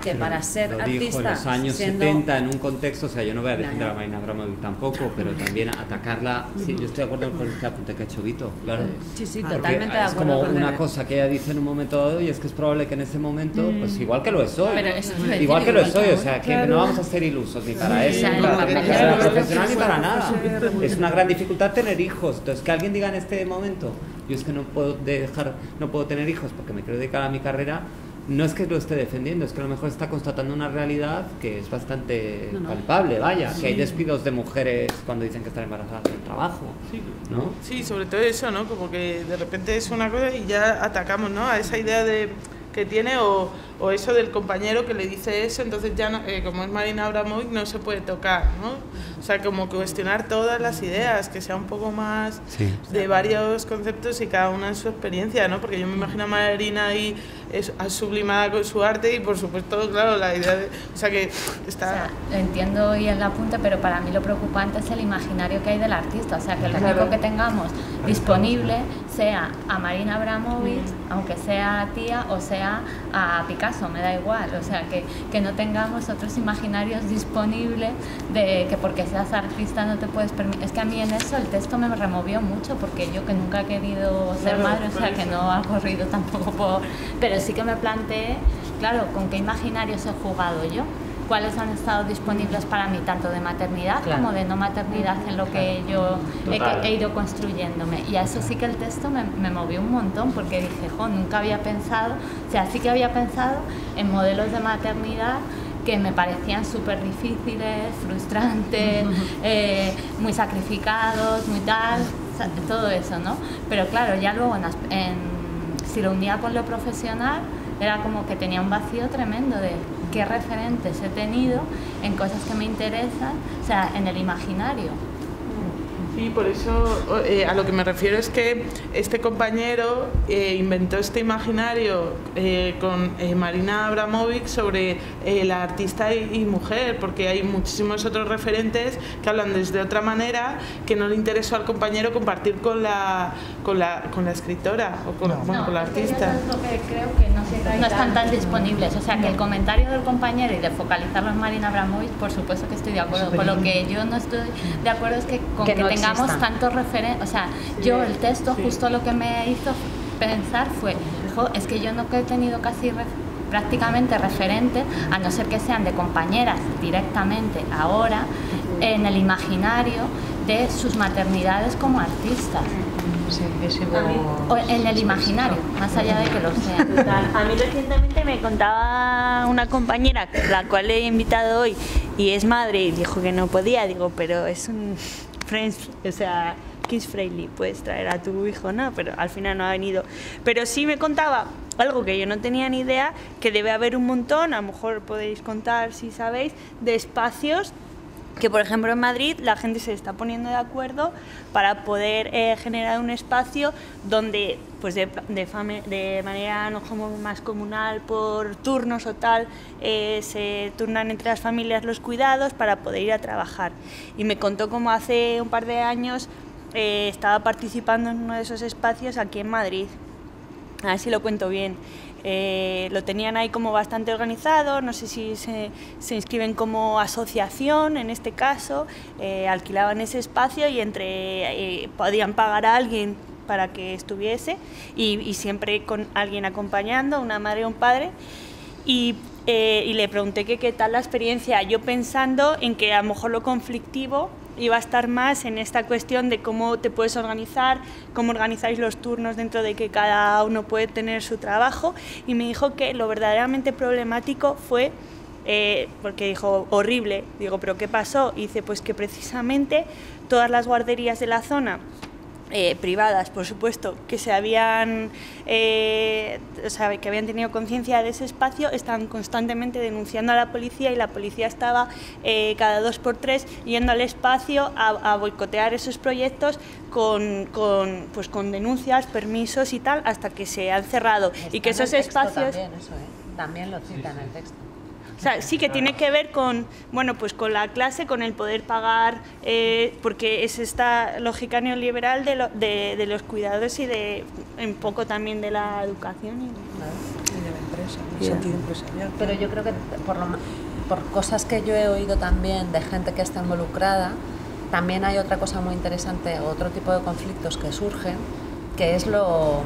que para ser lo artista dijo en los años siendo- 70 en un contexto, o sea, yo no voy a defender a Marina Abramovic tampoco, pero también atacarla, sí, yo estoy de acuerdo con este apunte que ha hecho Vito, claro. Sí, sí, Porque totalmente de es acuerdo como con una él. cosa que ella dice en un momento dado y es que es probable que en ese momento, pues igual que lo es hoy, Pero eso igual que lo es hoy, o sea, que Claro. no vamos a ser ilusos ni para eso, ni para no, claro, profesional ni para nada. Es una gran dificultad tener hijos, entonces que alguien diga en este momento, yo es que no puedo dejar, no puedo tener hijos porque me quiero dedicar a mi carrera, no es que lo esté defendiendo, es que a lo mejor está constatando una realidad que es bastante No, no. palpable, vaya, que hay Sí. despidos de mujeres cuando dicen que están embarazadas del trabajo, ¿no? Sí, sobre todo eso, ¿no? Como que de repente es una cosa y ya atacamos, ¿no? A esa idea de que tiene o, o eso del compañero que le dice eso, entonces ya no- eh, como es Marina Abramovic no se puede tocar, ¿no? O sea, como cuestionar todas las ideas, que sea un poco más Sí. de varios conceptos y cada una en su experiencia, ¿no? Porque yo me imagino a Marina ahí es, sublimada con su arte y por supuesto, claro, la idea de... O sea, que está... Entiendo y el apunte, pero para mí lo preocupante es el imaginario que hay del artista. O sea, que lo Claro. único que tengamos disponible sea a Marina Abramovic, aunque sea tía, o sea a Picasso, me da igual. O sea, que, que no tengamos otros imaginarios disponibles de que porque seas artista no te puedes permitir. Es que a mí en eso el texto me removió mucho porque yo que nunca he querido ser Claro, madre, o sea, que no ha corrido tampoco por... Pero sí que me planteé, claro, con qué imaginarios he jugado yo cuáles han estado disponibles para mí, tanto de maternidad Claro. como de no maternidad, en lo que yo he, he ido construyéndome. Y a eso sí que el texto me, me movió un montón, porque dije, jo, nunca había pensado, o sea, sí que había pensado en modelos de maternidad que me parecían súper difíciles, frustrantes, eh, muy sacrificados, muy tal, todo eso, ¿no? Pero claro, ya luego en as- en- si lo unía con lo profesional, era como que tenía un vacío tremendo de qué referentes he tenido en cosas que me interesan, o sea, en el imaginario. Sí, por eso eh, a lo que me refiero es que este compañero eh, inventó este imaginario eh, con eh, Marina Abramovic sobre eh, la artista y, y mujer, porque hay muchísimos otros referentes que hablan desde otra manera que no le interesó al compañero compartir con la, con la, con la escritora o con, bueno, con la artista. es que creo que no, no están tan disponibles. O sea, que el comentario del compañero y de focalizarlo en Marina Abramovic, por supuesto que estoy de acuerdo. Con lo que yo no estoy de acuerdo es que con Que que, no tengamos existan. tantos referentes. O sea, yo el texto justo lo que me hizo pensar fue, jo, es que yo no he tenido casi prácticamente referentes, a no ser que sean de compañeras directamente ahora, en el imaginario de sus maternidades como artistas. O en el imaginario, más allá de que lo sean. A mí recientemente me contaba una compañera, la cual he invitado hoy, y es madre, y dijo que no podía. Digo, pero es un friends, o sea, kids friendly, puedes traer a tu hijo, ¿no? Pero al final no ha venido. Pero sí me contaba algo que yo no tenía ni idea, que debe haber un montón, a lo mejor podéis contar si sabéis, de espacios que por ejemplo en Madrid la gente se está poniendo de acuerdo para poder eh, generar un espacio donde pues de, de, fame- de manera no como más comunal por turnos o tal eh, se turnan entre las familias los cuidados para poder ir a trabajar y me contó cómo hace un par de años eh, estaba participando en uno de esos espacios aquí en Madrid a ver si lo cuento bien. Eh, lo tenían ahí como bastante organizado, no sé si se, se inscriben como asociación en este caso, eh, alquilaban ese espacio y entre eh, podían pagar a alguien para que estuviese y, y siempre con alguien acompañando, una madre o un padre. y, eh, y le pregunté que qué tal la experiencia, yo pensando en que a lo mejor lo conflictivo iba a estar más en esta cuestión de cómo te puedes organizar, cómo organizáis los turnos dentro de que cada uno puede tener su trabajo. Y me dijo que lo verdaderamente problemático fue eh, porque dijo horrible, digo, pero ¿qué pasó? Y dice, pues que precisamente todas las guarderías de la zona eh, privadas, por supuesto, que se habían, eh, o sea, que habían tenido conciencia de ese espacio, estaban constantemente denunciando a la policía y la policía estaba eh, cada dos por tres yendo al espacio a, boicotear esos proyectos con, con, pues, con denuncias, permisos y tal, hasta que se han cerrado. y que esos espacios... También, eso, también lo cita en el texto. O sea, sí que tiene que ver con, bueno, pues con la clase, con el poder pagar, eh, porque es esta lógica neoliberal de, de, de, los cuidados y de un poco también de la educación. Y, y de la empresa, el sentido empresarial. Pero yo creo que por, lo, por cosas que yo he oído también de gente que está involucrada, también hay otra cosa muy interesante, otro tipo de conflictos que surgen, que es lo...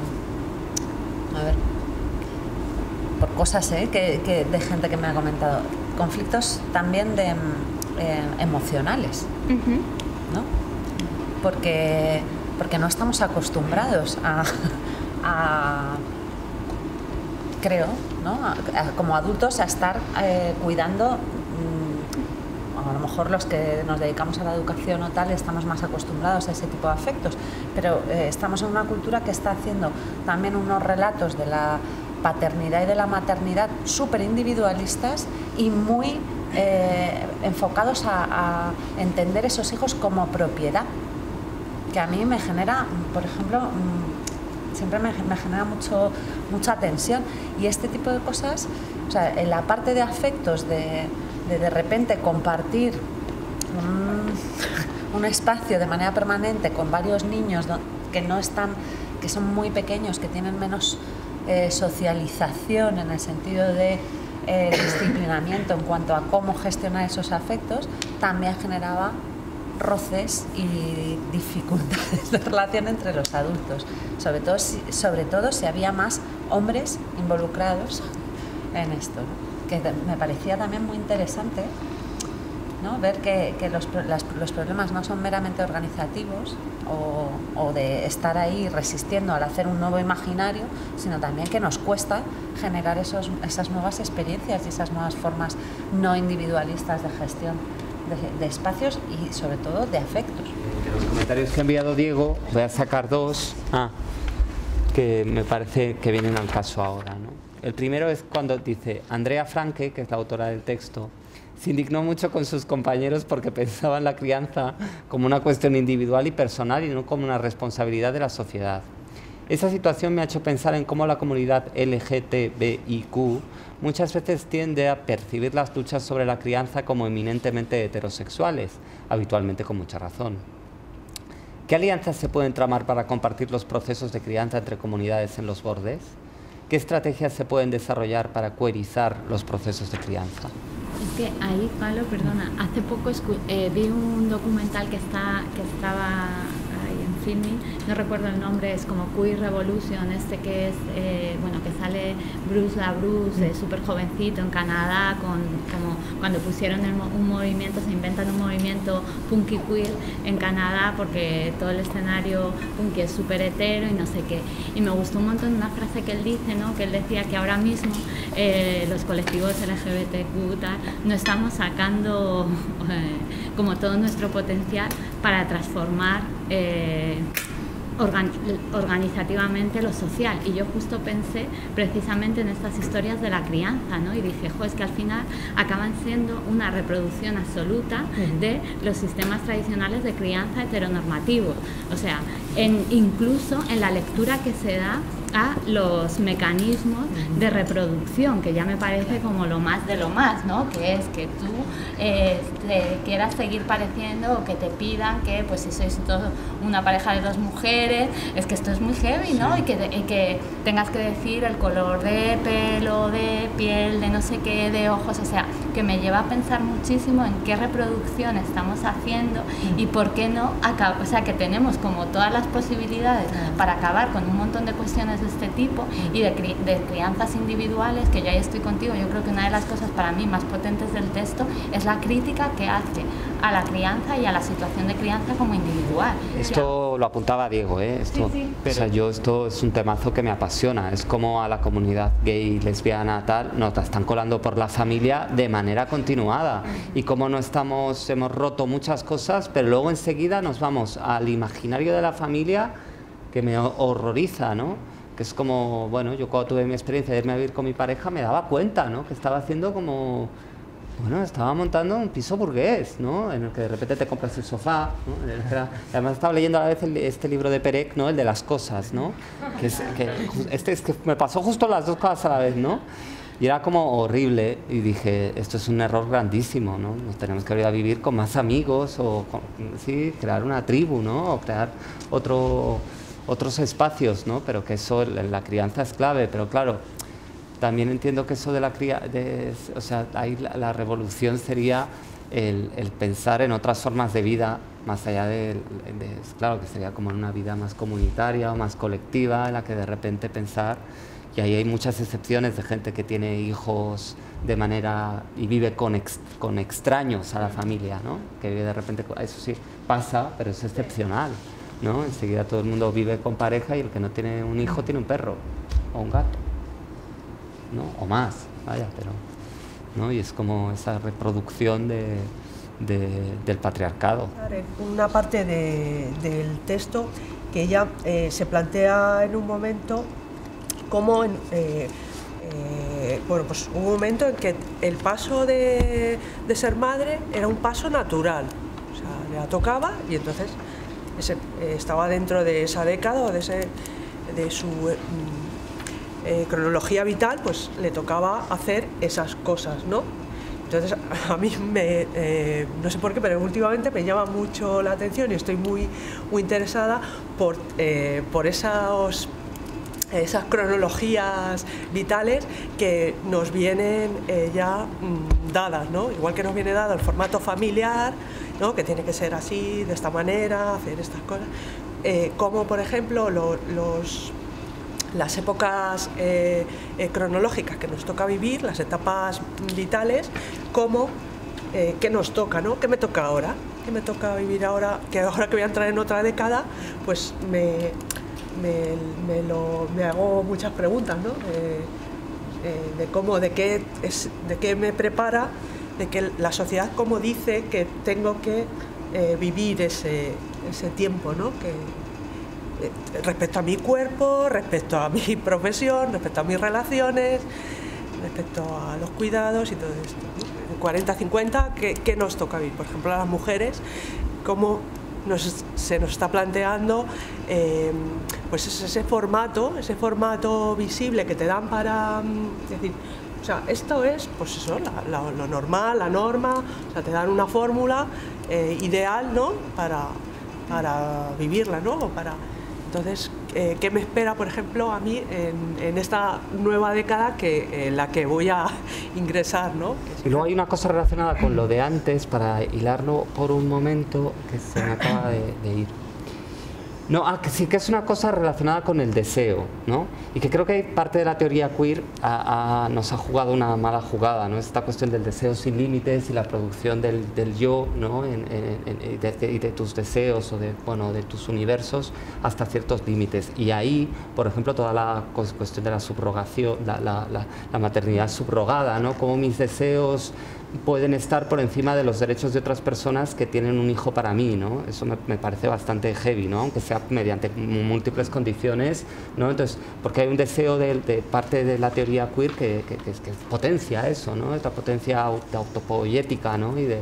A ver, por cosas ¿eh? que, que, de gente que me ha comentado, conflictos también de, eh, emocionales, uh -huh. ¿no? Porque, porque no estamos acostumbrados a, a creo, ¿no? A, a, como adultos a estar eh, cuidando a lo mejor los que nos dedicamos a la educación o tal estamos más acostumbrados a ese tipo de afectos, pero eh, estamos en una cultura que está haciendo también unos relatos de la paternidad y de la maternidad súper individualistas y muy eh, enfocados a, a, entender esos hijos como propiedad, que a mí me genera, por ejemplo, siempre me, me genera mucho, mucha tensión. Y este tipo de cosas, o sea, en la parte de afectos, de de, de repente compartir un, espacio de manera permanente con varios niños que no están, que son muy pequeños, que tienen menos eh, socialización en el sentido de eh, disciplinamiento en cuanto a cómo gestionar esos afectos, también generaba roces y dificultades de relación entre los adultos, sobre todo si, sobre todo si había más hombres involucrados en esto, que me parecía también muy interesante ¿no? ver que, que los, las, los, problemas no son meramente organizativos o, o, de estar ahí resistiendo al hacer un nuevo imaginario, sino también que nos cuesta generar esos, esas nuevas experiencias y esas nuevas formas no individualistas de gestión de, de espacios y sobre todo de afectos. De los comentarios que ha enviado Diego voy a sacar dos ah, que me parece que vienen al caso ahora. ¿no? El primero es cuando dice Andrea Franke, que es la autora del texto, se indignó mucho con sus compañeros porque pensaban la crianza como una cuestión individual y personal y no como una responsabilidad de la sociedad. Esa situación me ha hecho pensar en cómo la comunidad LGTBIQ muchas veces tiende a percibir las luchas sobre la crianza como eminentemente heterosexuales, habitualmente con mucha razón. ¿Qué alianzas se pueden tramar para compartir los procesos de crianza entre comunidades en los bordes? ¿Qué estrategias se pueden desarrollar para coerizar los procesos de crianza? Es que ahí, Pablo, perdona, hace poco eh, vi un documental que, está, que estaba filming, no recuerdo el nombre, es como Queer Revolution, este que es, eh, bueno, que sale Bruce la Bruce, eh, súper jovencito en Canadá, con, como cuando pusieron un movimiento, se inventan un movimiento punky queer en Canadá porque todo el escenario punky es súper hetero y no sé qué. Y me gustó un montón una frase que él dice, ¿no? que él decía que ahora mismo eh, los colectivos LGBTQ no estamos sacando eh, como todo nuestro potencial para transformar eh, organ organizativamente lo social. Y yo justo pensé precisamente en estas historias de la crianza, ¿no? Y dije, jo, es que al final acaban siendo una reproducción absoluta de los sistemas tradicionales de crianza heteronormativos. O sea, en, incluso en la lectura que se da a los mecanismos de reproducción, que ya me parece como lo más de lo más, ¿no? Que es que tú eh, te quieras seguir pareciendo o que te pidan que, pues si sois todo una pareja de dos mujeres, es que esto es muy heavy, ¿no? Y, que, y que tengas que decir el color de pelo, de piel, de no sé qué, de ojos, o sea, que me lleva a pensar muchísimo en qué reproducción estamos haciendo y por qué no, o sea, que tenemos como todas las posibilidades para acabar con un montón de cuestiones de este tipo y de, de crianzas individuales, que yo ahí estoy contigo, yo creo que una de las cosas para mí más potentes del texto es la crítica que hace a la crianza y a la situación de crianza como individual. Esto lo apuntaba Diego, ¿eh? Esto, O sea, yo esto es un temazo que me apasiona. Es como a la comunidad gay, lesbiana, tal, nos la están colando por la familia de manera continuada. Y como no estamos, hemos roto muchas cosas, pero luego enseguida nos vamos al imaginario de la familia que me horroriza, ¿no? Que es como, bueno, yo cuando tuve mi experiencia de irme a vivir con mi pareja me daba cuenta, ¿no? Que estaba haciendo como bueno, estaba montando un piso burgués, ¿no? En el que de repente te compras el sofá, ¿no? Además estaba leyendo a la vez este libro de Perec, ¿no? El de las cosas, ¿no? Que, es, que este es que me pasó justo las dos cosas a la vez, ¿no? Y era como horrible y dije, esto es un error grandísimo, ¿no? Nos tenemos que ir a vivir con más amigos o, sí, crear una tribu, ¿no? O crear otro, otros espacios, ¿no? Pero que eso, la crianza es clave, pero claro, también entiendo que eso de la cría, o sea, ahí la, revolución sería el, pensar en otras formas de vida, más allá de, claro, que sería como en una vida más comunitaria o más colectiva, en la que de repente pensar, y ahí hay muchas excepciones de gente que tiene hijos de manera y vive con, con extraños a la familia, ¿no? Que de repente, eso sí, pasa, pero es excepcional, ¿no? Enseguida todo el mundo vive con pareja y el que no tiene un hijo tiene un perro o un gato. ¿no? o más, vaya, pero, ¿no? y es como esa reproducción de, del patriarcado. Una parte del texto que ella eh, se plantea en un momento como eh, eh, bueno, pues un momento en que el paso de, de, ser madre era un paso natural, o sea, le tocaba y entonces estaba dentro de esa década o de, ese, su eh, cronología vital, pues le tocaba hacer esas cosas, ¿no? Entonces a mí me, eh, no sé por qué, pero últimamente me llama mucho la atención y estoy muy, interesada por, eh, por esos esas cronologías vitales que nos vienen ya mm, dadas, ¿no? Igual que nos viene dado el formato familiar, que tiene que ser así, de esta manera, hacer estas cosas, como por ejemplo los las épocas eh, eh, cronológicas que nos toca vivir, las etapas vitales, como eh, qué nos toca, ¿no? ¿Qué me toca ahora? ¿Qué me toca vivir ahora? Que ahora que voy a entrar en otra década, pues me, me, hago muchas preguntas, ¿no? de cómo, de qué, es, de qué me prepara, de que la sociedad como dice que tengo que vivir ese, ese tiempo, ¿no? Que, eh, respecto a mi cuerpo, respecto a mi profesión, respecto a mis relaciones, respecto a los cuidados y todo esto. 40, 50, ¿qué, nos toca vivir? Por ejemplo, a las mujeres, cómo se nos está planteando eh, pues ese formato, ese formato visible que te dan para mm, decir, o sea, esto es, pues eso, lo normal, la norma, o sea, te dan una fórmula eh, ideal, ¿no? Para, para vivirla, ¿no? para, entonces, eh, ¿qué me espera, por ejemplo, a mí en, esta nueva década que, en la que voy a ingresar? ¿no? Y luego hay una cosa relacionada con lo de antes, para hilarlo por un momento, que se me acaba de ir. No, ah, sí que es una cosa relacionada con el deseo, ¿no? Y que creo que parte de la teoría queer nos ha jugado una mala jugada, ¿no? Esta cuestión del deseo sin límites y la producción del, yo, ¿no? y de, tus deseos o de, bueno, de tus universos hasta ciertos límites. Y ahí, por ejemplo, toda la cuestión de la subrogación, la, la maternidad subrogada, ¿no? Como mis deseos pueden estar por encima de los derechos de otras personas que tienen un hijo para mí, ¿no? Eso me, parece bastante heavy, ¿no? Aunque sea mediante múltiples condiciones, ¿no? Entonces, porque hay un deseo de, parte de la teoría queer que, que, potencia eso, ¿no? Esta potencia autopoética, ¿no? Y de,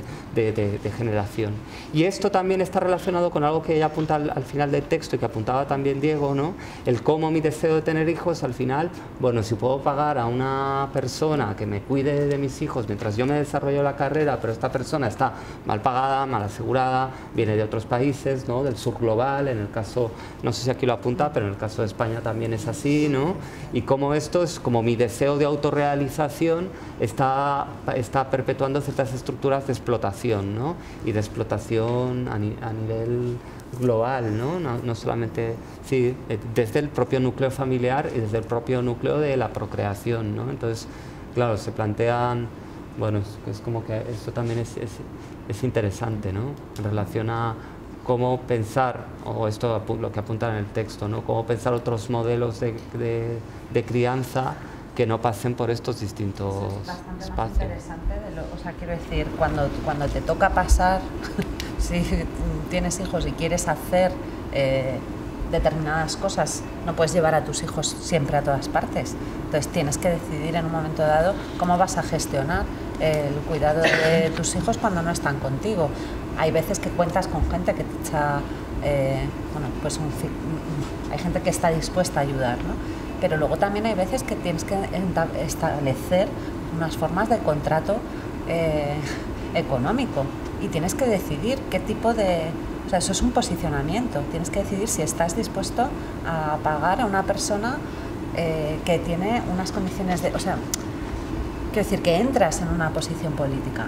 generación. Y esto también está relacionado con algo que ella apunta al, final del texto y que apuntaba también Diego, ¿no? El cómo mi deseo de tener hijos, al final, bueno, si puedo pagar a una persona que me cuide de mis hijos mientras yo me desarrollo desarrollado la carrera, pero esta persona está mal pagada, mal asegurada, viene de otros países, ¿no? del sur global, en el caso, no sé si aquí lo apunta, pero en el caso de España también es así, ¿no? y cómo esto es como mi deseo de autorrealización está, está perpetuando ciertas estructuras de explotación, ¿no? y de explotación a, nivel global, ¿no? ¿no? solamente, sí, eh, desde el propio núcleo familiar y desde el propio núcleo de la procreación, ¿no? Entonces, claro, se plantean, bueno, es, como que esto también es, es, interesante, ¿no? En relación a cómo pensar, o esto lo que apunta en el texto, ¿no? Cómo pensar otros modelos de, de, crianza que no pasen por estos distintos es bastante espacios. Más interesante de lo, o sea, quiero decir, cuando, cuando te toca pasar, si tienes hijos y quieres hacer eh, determinadas cosas, no puedes llevar a tus hijos siempre a todas partes. Entonces tienes que decidir en un momento dado cómo vas a gestionar el cuidado de tus hijos cuando no están contigo. Hay veces que cuentas con gente que te eh, bueno, pues hay gente que está dispuesta a ayudar, ¿no? Pero luego también hay veces que tienes que establecer unas formas de contrato eh, económico y tienes que decidir qué tipo de, o sea, eso es un posicionamiento. Tienes que decidir si estás dispuesto a pagar a una persona eh, que tiene unas condiciones de... O sea, quiero decir que entras en una posición política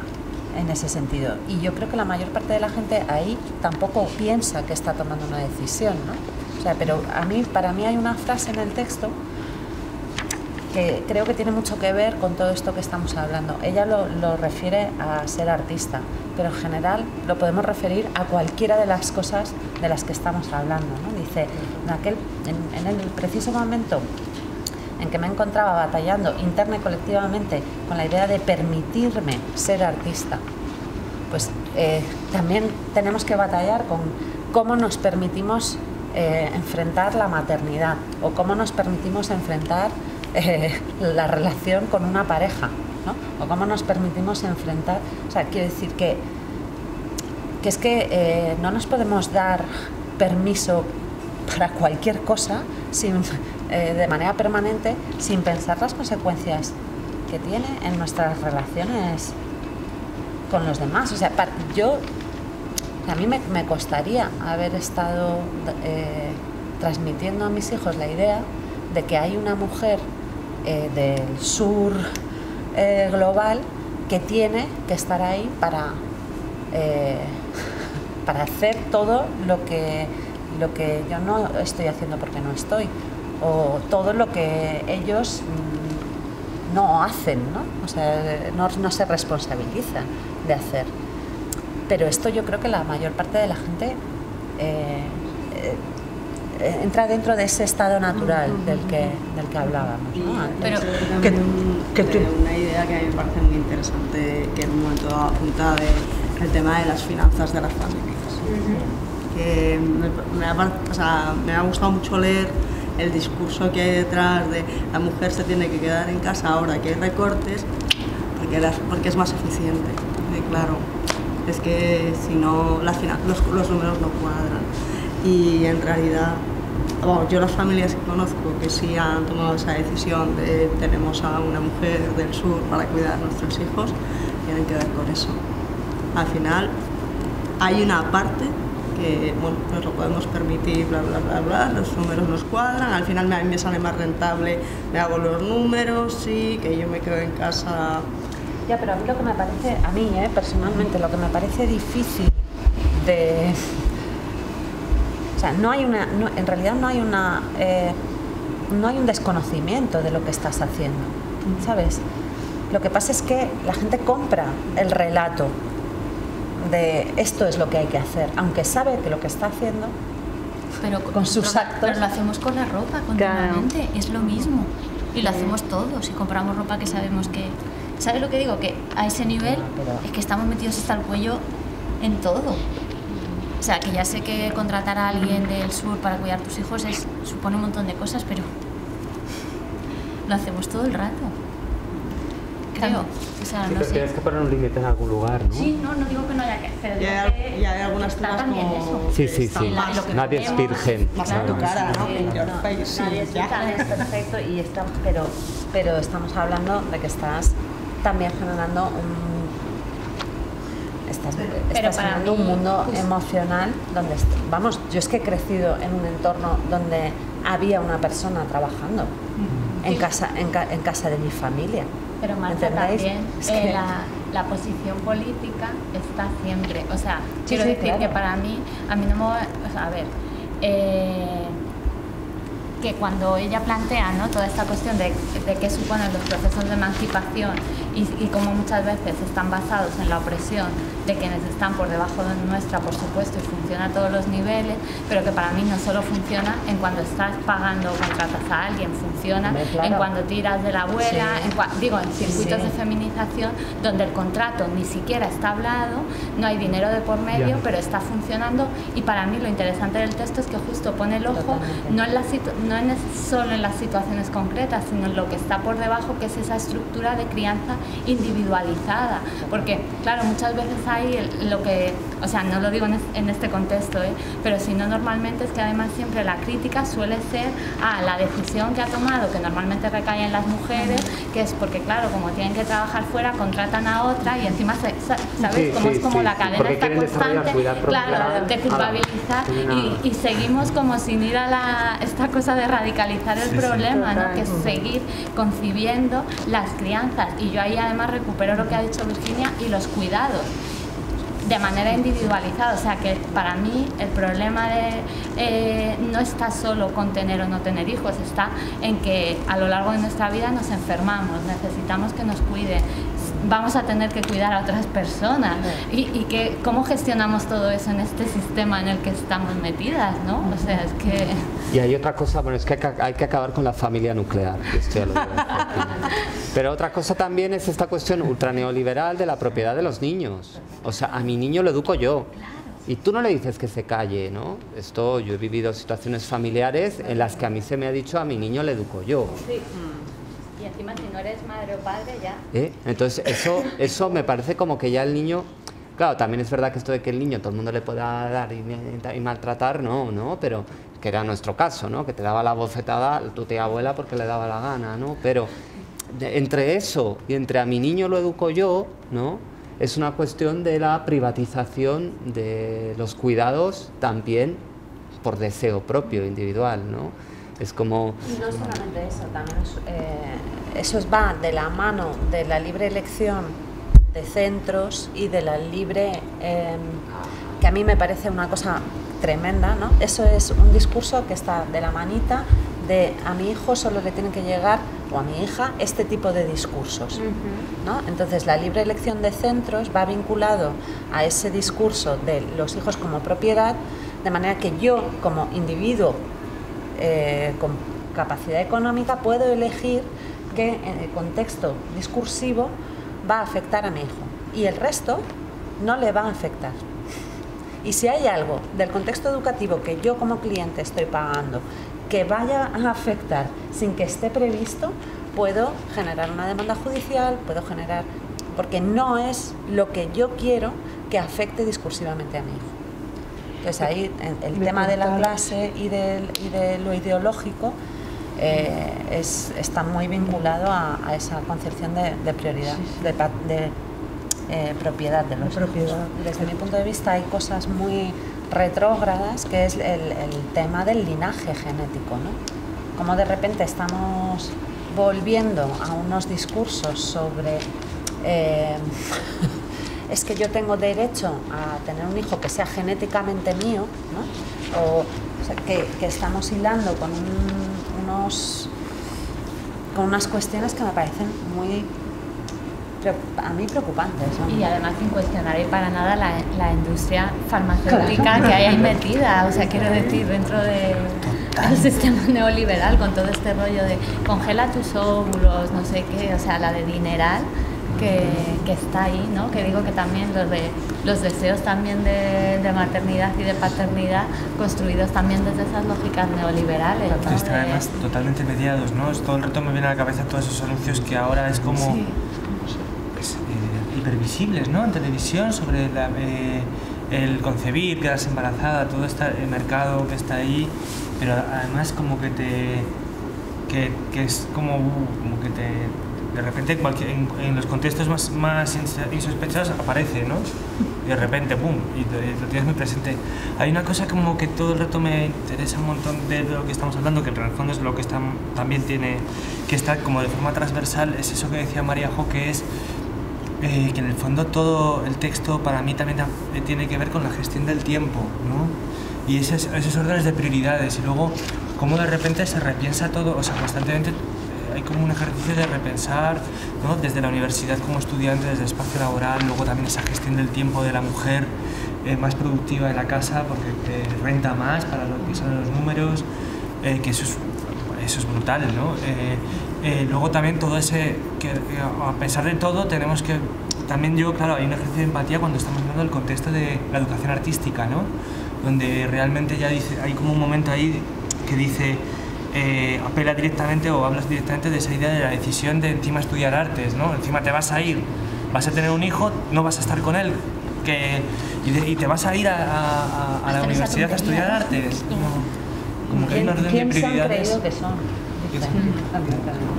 en ese sentido. Y yo creo que la mayor parte de la gente ahí tampoco piensa que está tomando una decisión, ¿no? O sea, pero a mí, para mí hay una frase en el texto que creo que tiene mucho que ver con todo esto que estamos hablando. Ella lo, refiere a ser artista, pero en general lo podemos referir a cualquiera de las cosas de las que estamos hablando. Dice, en, aquel, en, el preciso momento en que me encontraba batallando interna y colectivamente con la idea de permitirme ser artista, pues eh, también tenemos que batallar con cómo nos permitimos eh, enfrentar la maternidad o cómo nos permitimos enfrentar eh, la relación con una pareja, ¿no? O cómo nos permitimos enfrentar, o sea, quiero decir que, que es que no nos podemos dar permiso para cualquier cosa sin, eh, de manera permanente sin pensar las consecuencias que tiene en nuestras relaciones con los demás. O sea, yo, a mí me, me costaría haber estado transmitiendo a mis hijos la idea de que hay una mujer eh, del sur eh, global que tiene que estar ahí para, eh, para hacer todo lo que, lo que yo no estoy haciendo porque no estoy, o todo lo que ellos mm, no hacen, ¿no? O sea, no, no se responsabilizan de hacer. Pero esto yo creo que la mayor parte de la gente eh, entra dentro de ese estado natural del que, del que hablábamos. ¿no? Pero que, una idea que a mí me parece muy interesante, que en un momento apunta de, el tema de las finanzas de las familias. que me, ha, o sea, me ha gustado mucho leer el discurso que hay detrás de la mujer se tiene que quedar en casa ahora que hay recortes porque, es más eficiente. Claro, es que si no los, los números no cuadran y en realidad yo las familias que conozco que sí han tomado esa decisión de tenemos a una mujer del sur para cuidar a nuestros hijos, tienen que ver con eso. Al final hay una parte que bueno, nos lo podemos permitir, bla, bla, bla, bla, los números nos cuadran, al final a mí me sale más rentable, me hago los números, sí, que yo me quedo en casa. Ya, pero a mí lo que me parece, a mí ¿eh? personalmente, lo que me parece difícil de o sea, no hay una, en realidad no hay una, eh, no hay un desconocimiento de lo que estás haciendo, ¿sabes? Lo que pasa es que la gente compra el relato de esto es lo que hay que hacer, aunque sabe que lo que está haciendo pero con sus actos. Pero lo hacemos con la ropa continuamente, es lo mismo. Y lo hacemos todos. Y compramos ropa que sabemos que. ¿Sabes lo que digo? Que a ese nivel es que estamos metidos hasta el cuello en todo. O sea, que ya sé que contratar a alguien del sur para cuidar a tus hijos es, supone un montón de cosas, pero lo hacemos todo el rato. Creo. O sea, no sé. Tienes que poner un límite en algún lugar, ¿no? Sí, no, no digo que no haya que. Pero ya, hay, ya hay algunas cosas como. Eso. Sí, sí, sí. Nadie es virgen. Más claro, tu cara, ¿no? Sí, no, nadie es es perfecto, y está, pero, pero estamos hablando de que estás también generando un estás, Pero estás para creando un mundo pues- emocional donde, vamos, yo es que he crecido en un entorno donde había una persona trabajando en casa, en, ca- en casa de mi familia. Pero Marta también, Es eh, que- la, la posición política está siempre. O sea, Sí, quiero sí, decir claro. que para mí, a mí no me va- o sea, a ver, eh, que cuando ella plantea ¿no? toda esta cuestión de, de qué suponen los procesos de emancipación y, y cómo muchas veces están basados en la opresión de quienes están por debajo de nuestra, por supuesto, y funciona a todos los niveles, pero que para mí no solo funciona en cuando estás pagando o contratas a alguien, funciona Hombre, claro. en cuando tiras de la abuela, Sí. en digo, en circuitos sí. de feminización donde el contrato ni siquiera está hablado, no hay dinero de por medio, Ya. pero está funcionando y para mí lo interesante del texto es que justo pone el ojo Totalmente. no, en la no en solo en las situaciones concretas, sino en lo que está por debajo, que es esa estructura de crianza individualizada. Porque, claro, muchas veces hay el- lo que, o sea, no lo digo en, es- en este contexto, ¿eh? pero si no normalmente es que además siempre la crítica suele ser a la decisión que ha tomado, que normalmente recae en las mujeres, que es porque, claro, como tienen que trabajar fuera, contratan a otra y encima, se, ¿sabes? Sí, como sí, es como sí, la cadena está constante, claro, de culpabilizar y, seguimos como sin ir a la, esta cosa de radicalizar el Sí, sí. problema, ¿no? Que es seguir concibiendo las crianzas. Y yo ahí además recupero lo que ha dicho Virginia y los cuidados de manera individualizada. O sea que para mí el problema eh, no está solo con tener o no tener hijos, está en que a lo largo de nuestra vida nos enfermamos, necesitamos que nos cuide, vamos a tener que cuidar a otras personas. Y, y que, cómo gestionamos todo eso en este sistema en el que estamos metidas, ¿no? O sea, es que... Y hay otra cosa, bueno, es que hay que- acabar con la familia nuclear. esto ya lo digo. Pero otra cosa también es esta cuestión ultraneoliberal de la propiedad de los niños. O sea, a mi niño lo educo yo. Y tú no le dices que se calle, ¿no? Esto, yo he vivido situaciones familiares en las que a mí se me ha dicho a mi niño le educo yo. Encima si no eres madre o padre ya... ¿eh? Entonces, eso, eso me parece como que ya el niño. Claro, también es verdad que esto de que el niño todo el mundo le pueda dar y, y maltratar, no, no, pero que era nuestro caso, ¿no? Que te daba la bofetada tu tía abuela porque le daba la gana, ¿no? Pero entre eso y entre a mi niño lo educo yo, ¿no? Es una cuestión de la privatización de los cuidados también por deseo propio, individual, ¿no? Es como Y no solamente eso, también es, eh, eso es- va de la mano de la libre elección de centros y de la libre, eh, que a mí me parece una cosa tremenda, ¿no? Eso es un discurso que está de la manita de a mi hijo solo le tienen que llegar o a mi hija este tipo de discursos. ¿no? Entonces la libre elección de centros va vinculado a ese discurso de los hijos como propiedad, de manera que yo como individuo eh, con capacidad económica puedo elegir qué en el contexto discursivo va a afectar a mi hijo y el resto no le va a afectar. Y si hay algo del contexto educativo que yo como cliente estoy pagando que vaya a afectar sin que esté previsto, puedo generar una demanda judicial, puedo generar... porque no es lo que yo quiero que afecte discursivamente a mi hijo. Entonces ahí el tema de la clase y, del- y de lo ideológico eh, es, está muy vinculado a, a esa concepción de, de prioridad, de, de, eh, propiedad de los hijos. Desde mi punto de vista hay cosas muy retrógradas, que es el, el tema del linaje genético, ¿no? Como de repente estamos volviendo a unos discursos sobre eh, es que yo tengo derecho a tener un hijo que sea genéticamente mío, ¿no? O, o sea, que, que estamos hilando con un- unos con unas cuestiones que me parecen muy a mí preocupantes. ¿no? Y además sin cuestionar para nada la, la industria farmacéutica que hay ahí metida, o sea, quiero decir, dentro de- del sistema neoliberal, con todo este rollo de congela tus óvulos, no sé qué, o sea, la de dineral que, que está ahí, ¿no? Que digo que también los, de, los deseos también de, de maternidad y de paternidad construidos también desde esas lógicas neoliberales, ¿no? Están De- además totalmente mediados, ¿no? Todo el rato me viene a la cabeza todos esos anuncios que ahora es como Sí. pues, eh, hipervisibles, ¿no? En televisión sobre la, eh, el concebir, quedarse embarazada, todo este el mercado que está ahí, pero además como que te que, que es como, uh, como que te de repente cualquier, en, en los contextos más, más insospechados aparece, ¿no? Y de repente, ¡pum! Y te- lo tienes muy presente. Hay una cosa como que todo el rato me interesa un montón de lo que estamos hablando, que en el fondo es lo que está, también tiene que estar como de forma transversal, es eso que decía María Jo, que es eh, que en el fondo todo el texto para mí también eh, tiene que ver con la gestión del tiempo, ¿no? Y esos, esos órdenes de prioridades y luego cómo de repente se repiensa todo, o sea, constantemente hay como un ejercicio de repensar, ¿no? Desde la universidad como estudiante, desde el espacio laboral, luego también esa gestión del tiempo de la mujer eh, más productiva en la casa porque eh, renta más para lo que son los números, eh, que eso es, eso es brutal, ¿no? Eh, eh, luego también todo ese, que a pesar de todo tenemos que, también yo, claro, hay un ejercicio de empatía cuando estamos hablando del contexto de la educación artística, ¿no? Donde realmente ya dice, hay como un momento ahí que dice, eh, apela directamente o hablas directamente de esa idea de la decisión de encima estudiar artes, ¿no? Encima te vas a ir, vas a tener un hijo, no vas a estar con él, que, y, de- y te vas a ir a, a- a- a la universidad a estudiar artes. Como, como que hay un orden de ¿Quién se han prioridades. que son?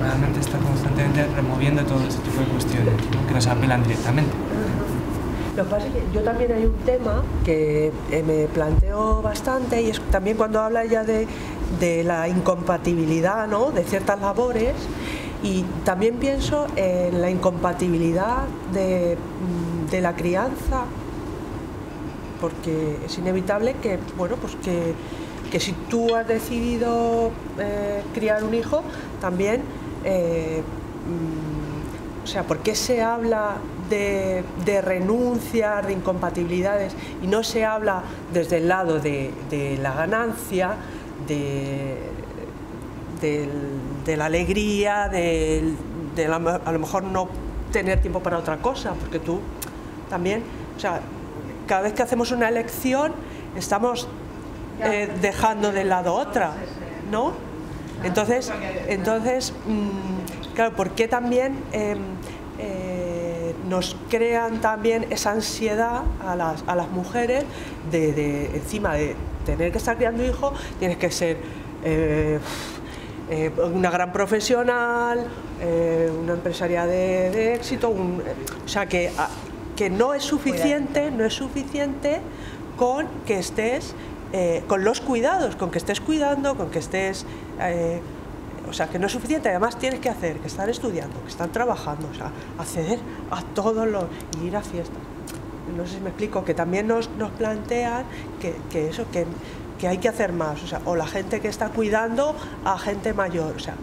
Realmente está constantemente removiendo todo ese tipo de cuestiones ¿no? que nos apelan directamente. Lo que pasa es que yo también hay un tema que eh, me planteo bastante y es también cuando habla ya de, de la incompatibilidad ¿no? de ciertas labores y también pienso en la incompatibilidad de, mm, de la crianza porque es inevitable que, bueno, pues que, que si tú has decidido eh, criar un hijo, también, eh, mm, o sea, ¿por qué se habla de, de renuncias, de incompatibilidades y no se habla desde el lado de, de la ganancia, de, del- de la alegría, del- de la- a lo mejor no tener tiempo para otra cosa, porque tú también, o sea, cada vez que hacemos una elección estamos eh, dejando de lado otra, ¿no? Entonces, entonces mm, claro, ¿por qué también em, eh, nos crean también esa ansiedad a las, a las mujeres de, de, encima de tener que estar criando hijos, tienes que ser eh, eh, una gran profesional, eh, una empresaria de, éxito, un- o sea que, ah, que no es suficiente, no es suficiente con que estés con los cuidados, con que estés cuidando, con que estés o sea, que no es suficiente, además tienes que hacer, que estar estudiando, que estar trabajando, o sea, acceder a todos los. y ir a fiestas. No sé si me explico, que también nos, plantean que, eso, que, hay que hacer más, o sea, o la gente que está cuidando a gente mayor, o sea,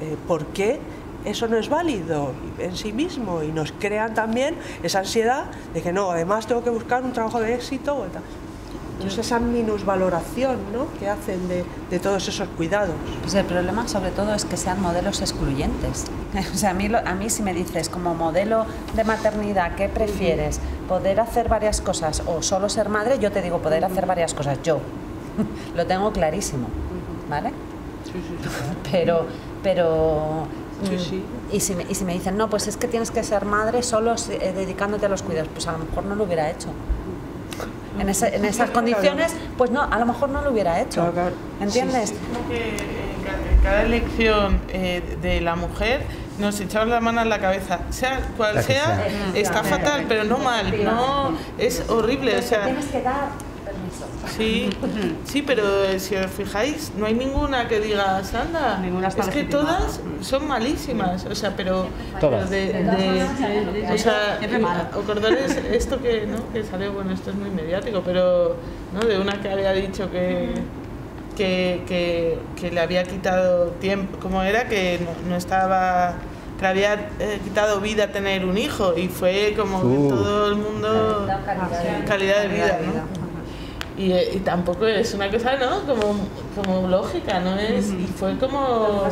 eh, ¿por qué eso no es válido en sí mismo? Y nos crean también esa ansiedad de que no, además tengo que buscar un trabajo de éxito. Entonces esa minusvaloración ¿no? que hacen de, de todos esos cuidados. Pues el problema sobre todo es que sean modelos excluyentes. O sea, a mí, a mí si me dices como modelo de maternidad, ¿qué prefieres? ¿Poder hacer varias cosas o solo ser madre? Yo te digo poder hacer varias cosas, yo. Lo tengo clarísimo, ¿vale? Pero, pero... Sí, mm, sí. Y, si me, y si me dicen, no, pues es que tienes que ser madre solo eh, dedicándote a los cuidados, pues a lo mejor no lo hubiera hecho. En, ese- en esas condiciones, pues no, a lo mejor no lo hubiera hecho. ¿Entiendes? Como que en ca- en cada elección eh, de la mujer nos echamos la mano en la cabeza, sea cual sea, está fatal, pero no mal, no es horrible, o sea, que dar permiso. Sí, sí, pero eh, si os fijáis, no hay ninguna que diga anda, Ninguna está es que todas son malísimas, o sea, pero, Todas. pero de, de- o sea, acordaréis esto que, ¿no? que salió, bueno, esto es muy mediático, pero ¿no? de una que había dicho que que, que, que le había quitado tiempo, como era que no, no estaba, que le había eh, quitado vida tener un hijo y fue como que Uh. todo el mundo calidad de vida, ¿no? Y, eh, y tampoco es una cosa, ¿no? Como, como lógica, ¿no? Es, y fue como...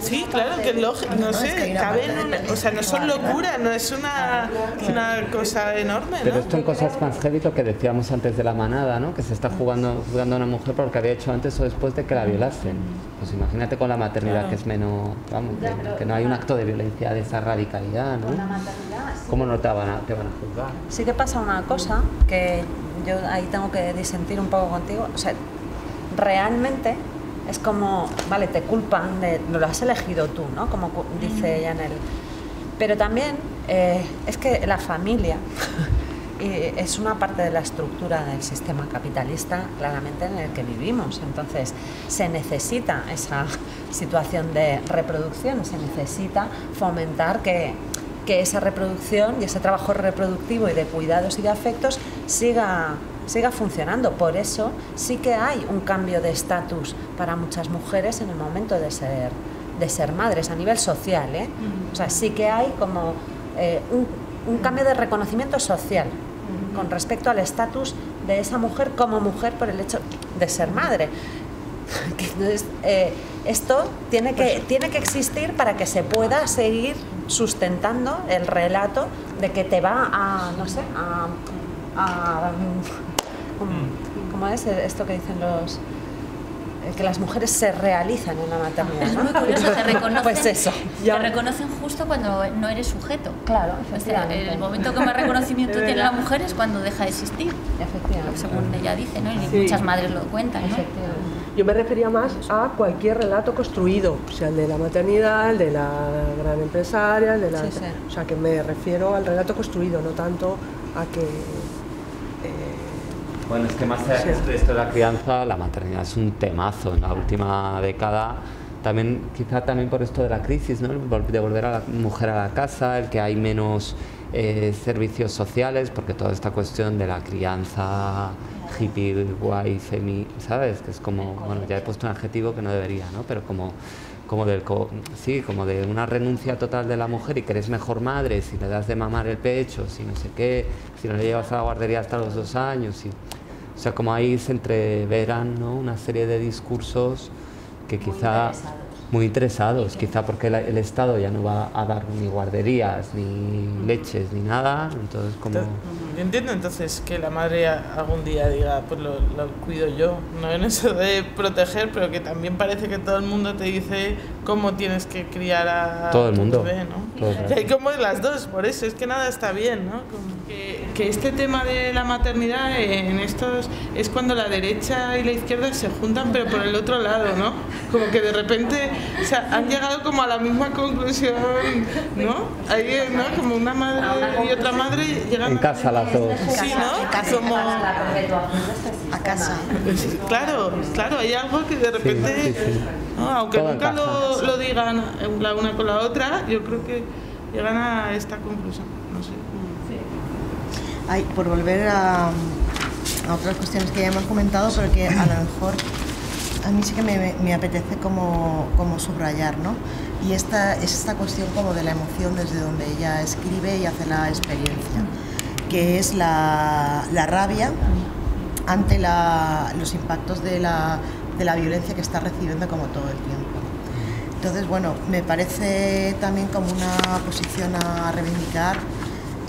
Sí, claro que es lógico, no sé, cabe en una- o sea, no son locuras, no es una, una cosa enorme, Pero ¿no? esto en cosas más heavy, lo que decíamos antes de la manada, ¿no? Que se está jugando, jugando a una mujer por lo que había hecho antes o después de que la violasen. Pues imagínate con la maternidad Claro. que es menos, vamos, que, que no hay un acto de violencia de esa radicalidad, ¿no? ¿Cómo no te van a, te van a juzgar? Sí que pasa una cosa que yo ahí tengo que disentir un poco contigo. O sea, realmente es como, vale, te culpan, de, lo has elegido tú, ¿no? Como dice ella en el... Pero también eh, es que la familia es una parte de la estructura del sistema capitalista claramente en el que vivimos. Entonces se necesita esa situación de reproducción, se necesita fomentar que, que esa reproducción y ese trabajo reproductivo y de cuidados y de afectos siga siga funcionando. Por eso sí que hay un cambio de estatus para muchas mujeres en el momento de ser, de ser madres a nivel social. ¿eh? O sea, sí que hay como eh, un, un, cambio de reconocimiento social con respecto al estatus de esa mujer como mujer por el hecho de ser madre. Entonces, eh, esto tiene que, pues tiene que existir para que se pueda seguir sustentando el relato de que te va a, no sé, a, a ¿cómo es esto que dicen los eh, que las mujeres se realizan en la maternidad. Es muy curioso, se reconocen, pues eso. te reconocen justo cuando no eres sujeto. Claro, el momento que más reconocimiento tiene la mujer es cuando deja de existir. Efectivamente. Según ella dice, ¿no? Y muchas madres lo cuentan, ¿no? Yo me refería más a cualquier relato construido, o sea, el de la maternidad, el de la gran empresaria, el de la... O sea, que me refiero al relato construido, no tanto a que bueno, es que más allá de esto de la crianza, la maternidad es un temazo en la última década. También, quizá también por esto de la crisis, ¿no? de volver a la mujer a la casa, el que hay menos eh, servicios sociales, porque toda esta cuestión de la crianza hippie, guay, femi, ¿sabes? Que es como, bueno, ya he puesto un adjetivo que no debería, ¿no? Pero como como del sí, como de una renuncia total de la mujer y que eres mejor madre si le das de mamar el pecho, si no sé qué, si no le llevas a la guardería hasta los dos años, y, o sea, como ahí se entreveran ¿no? una serie de discursos que quizá muy interesados, quizá porque el, Estado ya no va a dar ni guarderías, ni leches, ni nada, entonces como... Yo entiendo entonces que la madre algún día diga, pues lo, cuido yo, no en eso de proteger, pero que también parece que todo el mundo te dice cómo tienes que criar a todo el mundo. Tu bebé, ¿no? Y hay como las dos, por eso es que nada está bien, ¿no? que, que, este tema de la maternidad en estos es cuando la derecha y la izquierda se juntan, pero por el otro lado, ¿no? Como que de repente o sea, han llegado como a la misma conclusión, ¿no? Ahí, ¿no? Como una madre y otra madre llegan en casa las dos. Sí, ¿no? Como a casa. Claro, claro, hay algo que de repente, aunque nunca lo, lo, digan la una con la otra, yo creo que llegan a esta conclusión. No sé. Ay, por volver a, a otras cuestiones que ya hemos comentado, pero que a lo mejor a mí sí que me, apetece como, subrayar, ¿no? Y esta, es esta cuestión como de la emoción desde donde ella escribe y hace la experiencia, que es la, rabia ante los impactos de la, de la violencia que está recibiendo como todo el tiempo. Entonces, bueno, me parece también como una posición a reivindicar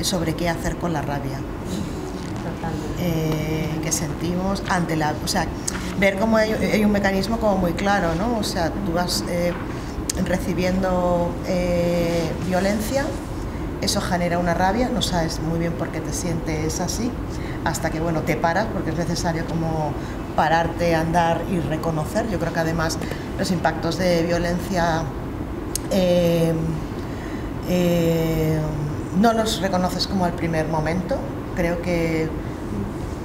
sobre qué hacer con la rabia eh, que sentimos ante la... O sea, ver cómo hay, un mecanismo como muy claro, ¿no? O sea, tú vas eh, recibiendo eh, violencia, eso genera una rabia, no sabes muy bien por qué te sientes así, hasta que, bueno, te paras, porque es necesario como pararte, andar y reconocer. Yo creo que además los impactos de violencia no los reconoces como al primer momento. Creo que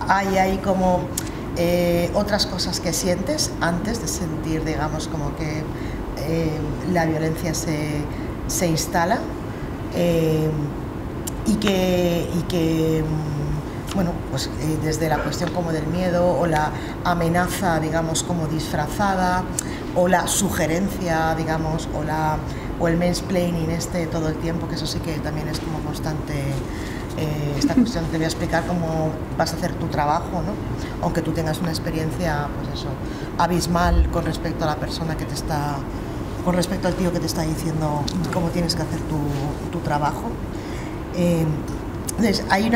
hay ahí como eh, otras cosas que sientes antes de sentir, digamos, como que eh, la violencia se, instala eh, y que, y que mm, bueno, pues desde la cuestión como del miedo o la amenaza, digamos, como disfrazada o la sugerencia, digamos, o, la, o el mansplaining este todo el tiempo, que eso sí que también es como constante eh, esta cuestión te voy a explicar cómo vas a hacer tu trabajo, ¿no? aunque tú tengas una experiencia pues eso, abismal con respecto a la persona que te está, con respecto al tío que te está diciendo cómo tienes que hacer tu, trabajo. Eh, entonces, hay,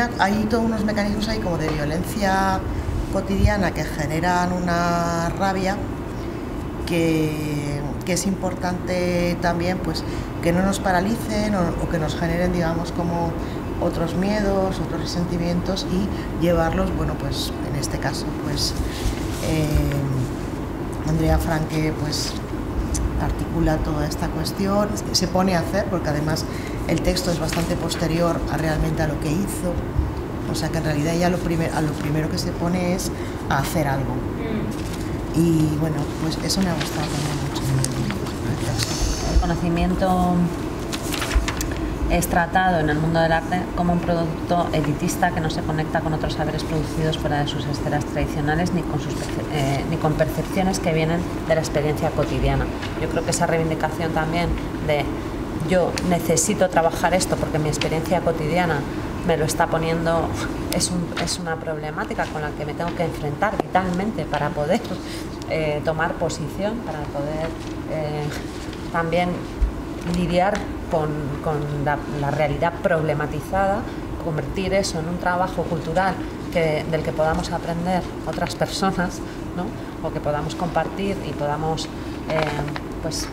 todos unos mecanismos ahí como de violencia cotidiana que generan una rabia que, es importante también pues que no nos paralicen o que nos generen digamos como otros miedos, otros resentimientos y llevarlos, bueno, pues en este caso, pues eh, Andrea Franque pues articula toda esta cuestión, se pone a hacer, porque además el texto es bastante posterior a realmente a lo que hizo, o sea que en realidad ella lo a lo primero que se pone es a hacer algo. Mm. Y bueno, pues eso me ha gustado también mucho. El conocimiento es tratado en el mundo del arte como un producto elitista que no se conecta con otros saberes producidos fuera de sus esferas tradicionales ni con, sus, eh, ni con percepciones que vienen de la experiencia cotidiana. Yo creo que esa reivindicación también de yo necesito trabajar esto porque mi experiencia cotidiana me lo está poniendo, es, es una problemática con la que me tengo que enfrentar vitalmente para poder eh, tomar posición, para poder eh, también lidiar con, la, realidad problematizada, convertir eso en un trabajo cultural que, del que podamos aprender otras personas, ¿no? o que podamos compartir y podamos eh, pues,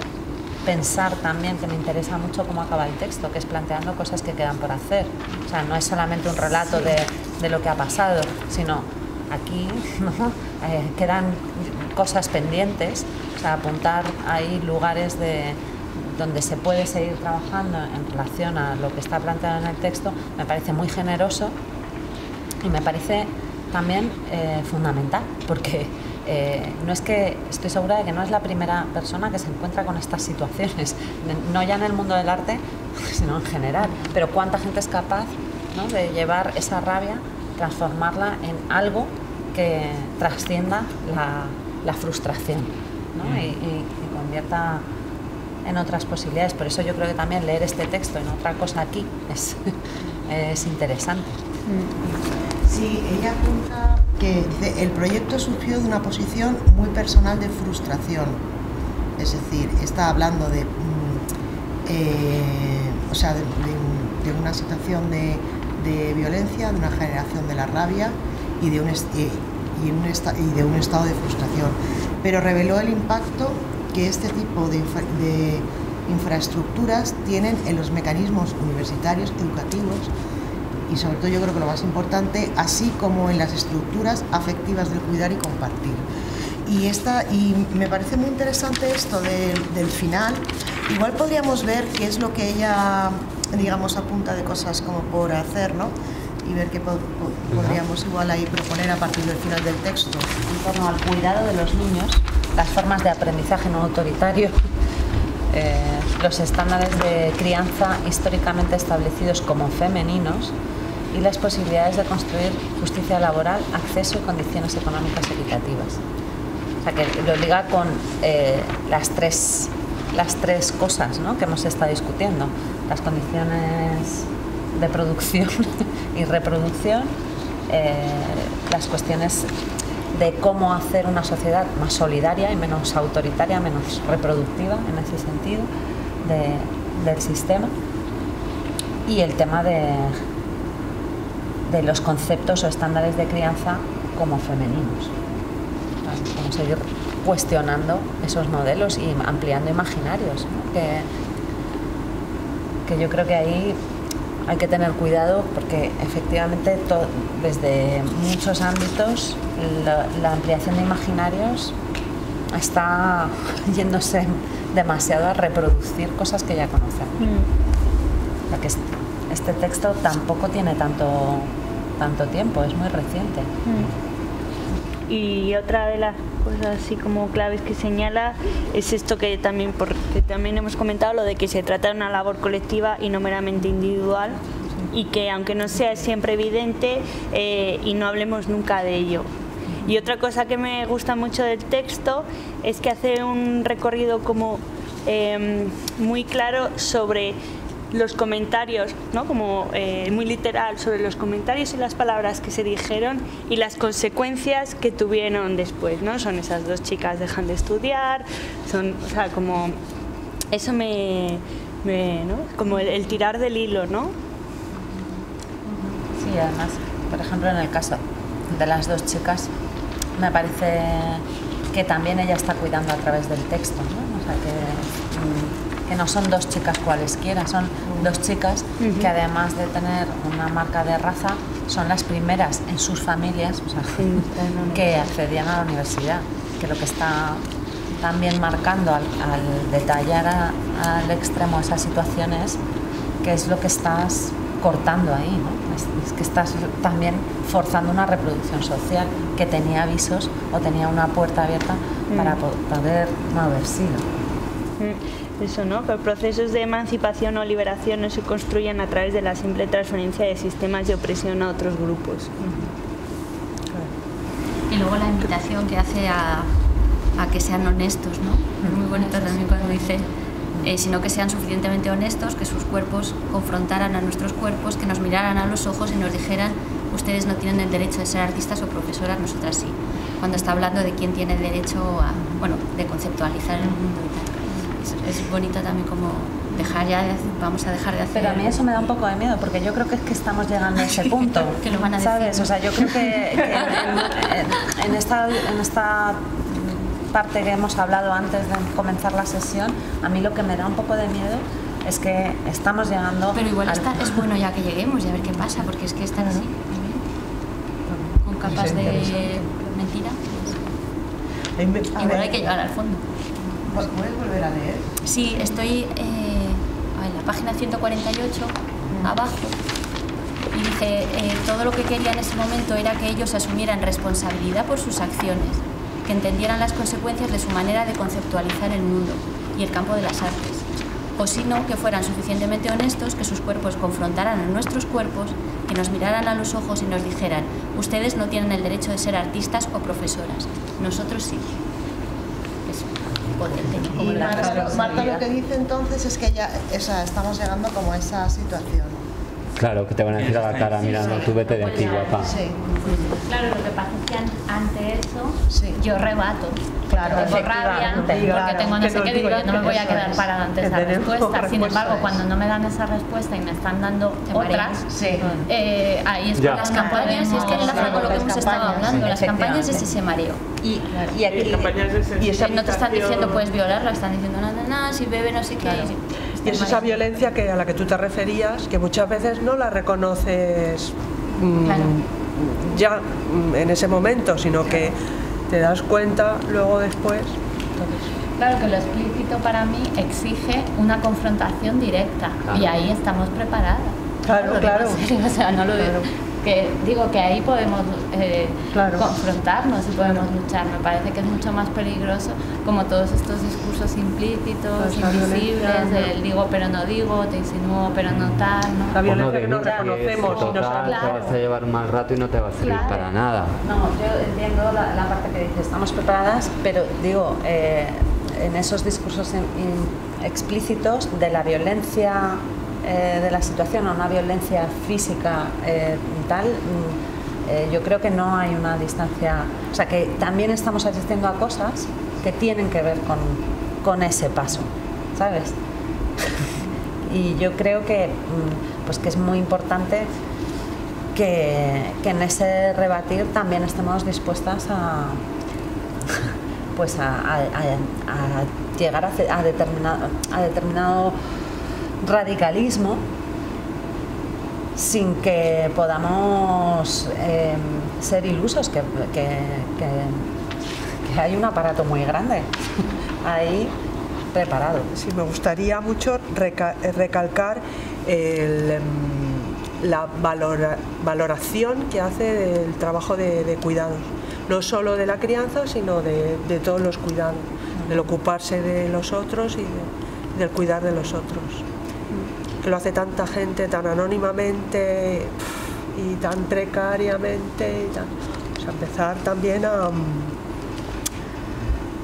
pensar también, que me interesa mucho cómo acaba el texto, que es planteando cosas que quedan por hacer. O sea, no es solamente un relato de, de lo que ha pasado, sino aquí ¿no? Eh, quedan cosas pendientes, o sea, apuntar ahí lugares de, donde se puede seguir trabajando en relación a lo que está planteado en el texto, me parece muy generoso y me parece también eh, fundamental, porque eh, no es que estoy segura de que no es la primera persona que se encuentra con estas situaciones, no ya en el mundo del arte, sino en general. Pero cuánta gente es capaz de llevar esa rabia, transformarla en algo que trascienda la, frustración mm. y, y convierta en otras posibilidades. Por eso yo creo que también leer este texto en otra cosa aquí es, es interesante. Sí, ella apunta que el proyecto surgió de una posición muy personal de frustración. Es decir, está hablando de, mm, eh, o sea, de, una situación de, de, violencia, de una generación de la rabia y de un, y, un y de un estado de frustración. Pero reveló el impacto que este tipo de, infraestructuras tienen en los mecanismos universitarios, educativos y sobre todo yo creo que lo más importante, así como en las estructuras afectivas del cuidar y compartir. Y, esta, y me parece muy interesante esto del final. Igual podríamos ver qué es lo que ella, digamos, apunta de cosas como por hacer, ¿no? Y ver qué podríamos igual ahí proponer a partir del final del texto. En torno al cuidado de los niños, las formas de aprendizaje no autoritario, eh, los estándares de crianza históricamente establecidos como femeninos y las posibilidades de construir justicia laboral, acceso y condiciones económicas equitativas. O sea, que lo liga con eh, las, tres, las tres cosas que hemos estado discutiendo, las condiciones de producción y reproducción, eh, las cuestiones de cómo hacer una sociedad más solidaria y menos autoritaria, menos reproductiva en ese sentido del sistema. Y el tema de, de los conceptos o estándares de crianza como femeninos. A seguir cuestionando esos modelos y ampliando imaginarios, que, que yo creo que ahí hay que tener cuidado porque efectivamente desde muchos ámbitos la, ampliación de imaginarios está yéndose demasiado a reproducir cosas que ya conocemos. Mm. que este texto tampoco tiene tanto, tanto tiempo, es muy reciente. Mm. Y otra de las cosas así como claves que señala es esto que también, porque también hemos comentado, lo de que se trata de una labor colectiva y no meramente individual y que aunque no sea siempre evidente eh, y no hablemos nunca de ello. Y otra cosa que me gusta mucho del texto es que hace un recorrido como em, muy claro sobre los comentarios, ¿no? como eh, muy literal, sobre los comentarios y las palabras que se dijeron y las consecuencias que tuvieron después. ¿no? Son esas dos chicas dejan de estudiar, son, o sea, como eso me, ¿no? como el, tirar del hilo, ¿no? Sí, además, por ejemplo, en el caso de las dos chicas, me parece que también ella está cuidando a través del texto, ¿no? O sea, que, mm, que no son dos chicas cualesquiera, son dos chicas que además de tener una marca de raza, son las primeras en sus familias o sea, que accedían a la universidad, que lo que está también marcando al, detallar al extremo esas situaciones, que es lo que estás cortando ahí, ¿no? es, que estás también forzando una reproducción social que tenía avisos o tenía una puerta abierta para mm. poder no haber sido. Mm, eso, ¿no? Que procesos de emancipación o liberación no se construyen a través de la simple transferencia de sistemas de opresión a otros grupos. Y luego la invitación que hace a, a que sean honestos, ¿no? Es muy bonito también cuando dice, eh, sino que sean suficientemente honestos, que sus cuerpos confrontaran a nuestros cuerpos, que nos miraran a los ojos y nos dijeran, ustedes no tienen el derecho de ser artistas o profesoras, nosotras sí. Cuando está hablando de quién tiene el derecho a, bueno, de conceptualizar el mundo y tal. Es, es bonito también como dejar ya vamos a dejar de hacer. Pero a mí eso me da un poco de miedo porque yo creo que es que estamos llegando a ese punto. que lo van a ¿Sabes? O sea, yo creo que, en, esta, en esta parte que hemos hablado antes de comenzar la sesión, a mí lo que me da un poco de miedo es que estamos llegando. Pero igual está, es bueno ya que lleguemos y a ver qué pasa, porque es que están así, con capas de mentira. Igual hay que llegar al fondo. ¿Puedes volver a leer? Sí, estoy. Eh, página 148, abajo, y dice, eh, todo lo que quería en ese momento era que ellos asumieran responsabilidad por sus acciones, que entendieran las consecuencias de su manera de conceptualizar el mundo y el campo de las artes, o si no, que fueran suficientemente honestos, que sus cuerpos confrontaran a nuestros cuerpos, que nos miraran a los ojos y nos dijeran, ustedes no tienen el derecho de ser artistas o profesoras, nosotros sí. Y Marta, lo que dice entonces es que ya estamos llegando como a esa situación. Claro, que te van a decir a la cara, mira, no, tú vete de aquí, guapa. Sí. Claro, lo que pasa es que ante eso yo rebato. Claro, tengo rabia, porque tengo no sé qué, digo, yo no me voy a quedar parada ante esa respuesta. Sin embargo, cuando no me dan esa respuesta y me están dando otras, eh, ahí es con las campañas, y es que en la con lo que hemos estado hablando, las campañas es ese mareo. Y, y aquí, y no te están diciendo puedes violarla, están diciendo nada, nada, si bebe no sé qué. Y es esa violencia que, a la que tú te referías, que muchas veces no la reconoces mm, ya mm, en ese momento, sino que te das cuenta luego después. Claro que lo explícito para mí exige una confrontación directa y ahí estamos preparadas. Claro, claro. O sea, no lo que digo que ahí podemos eh, confrontarnos y podemos luchar. Me parece que es mucho más peligroso como todos estos discursos implícitos, pues invisibles, del digo pero no digo, te insinúo pero no tal. ¿no? La violencia que no reconocemos y no sabemos. Te vas a llevar un mal rato y no te va a servir para nada. No, yo entiendo la, parte que dice, estamos preparadas, pero digo, eh, en esos discursos explícitos de la violencia eh, de la situación a una violencia física eh, tal, mm, eh, yo creo que no hay una distancia, o sea que también estamos asistiendo a cosas que tienen que ver con, con ese paso, ¿sabes? y yo creo que, mm, pues que es muy importante que, que, en ese rebatir también estemos dispuestas a, pues a, a, a llegar a, determinado, a determinado radicalismo sin que podamos em, ser ilusos, que, hay un aparato muy grande ahí preparado. Sí, me gustaría mucho recalcar em, la valoración que hace del trabajo de, cuidados, no solo de la crianza, sino de, todos los cuidados, del ocuparse de los otros y del cuidar de los otros que lo hace tanta gente tan anónimamente y tan precariamente. Y O sea, empezar también a,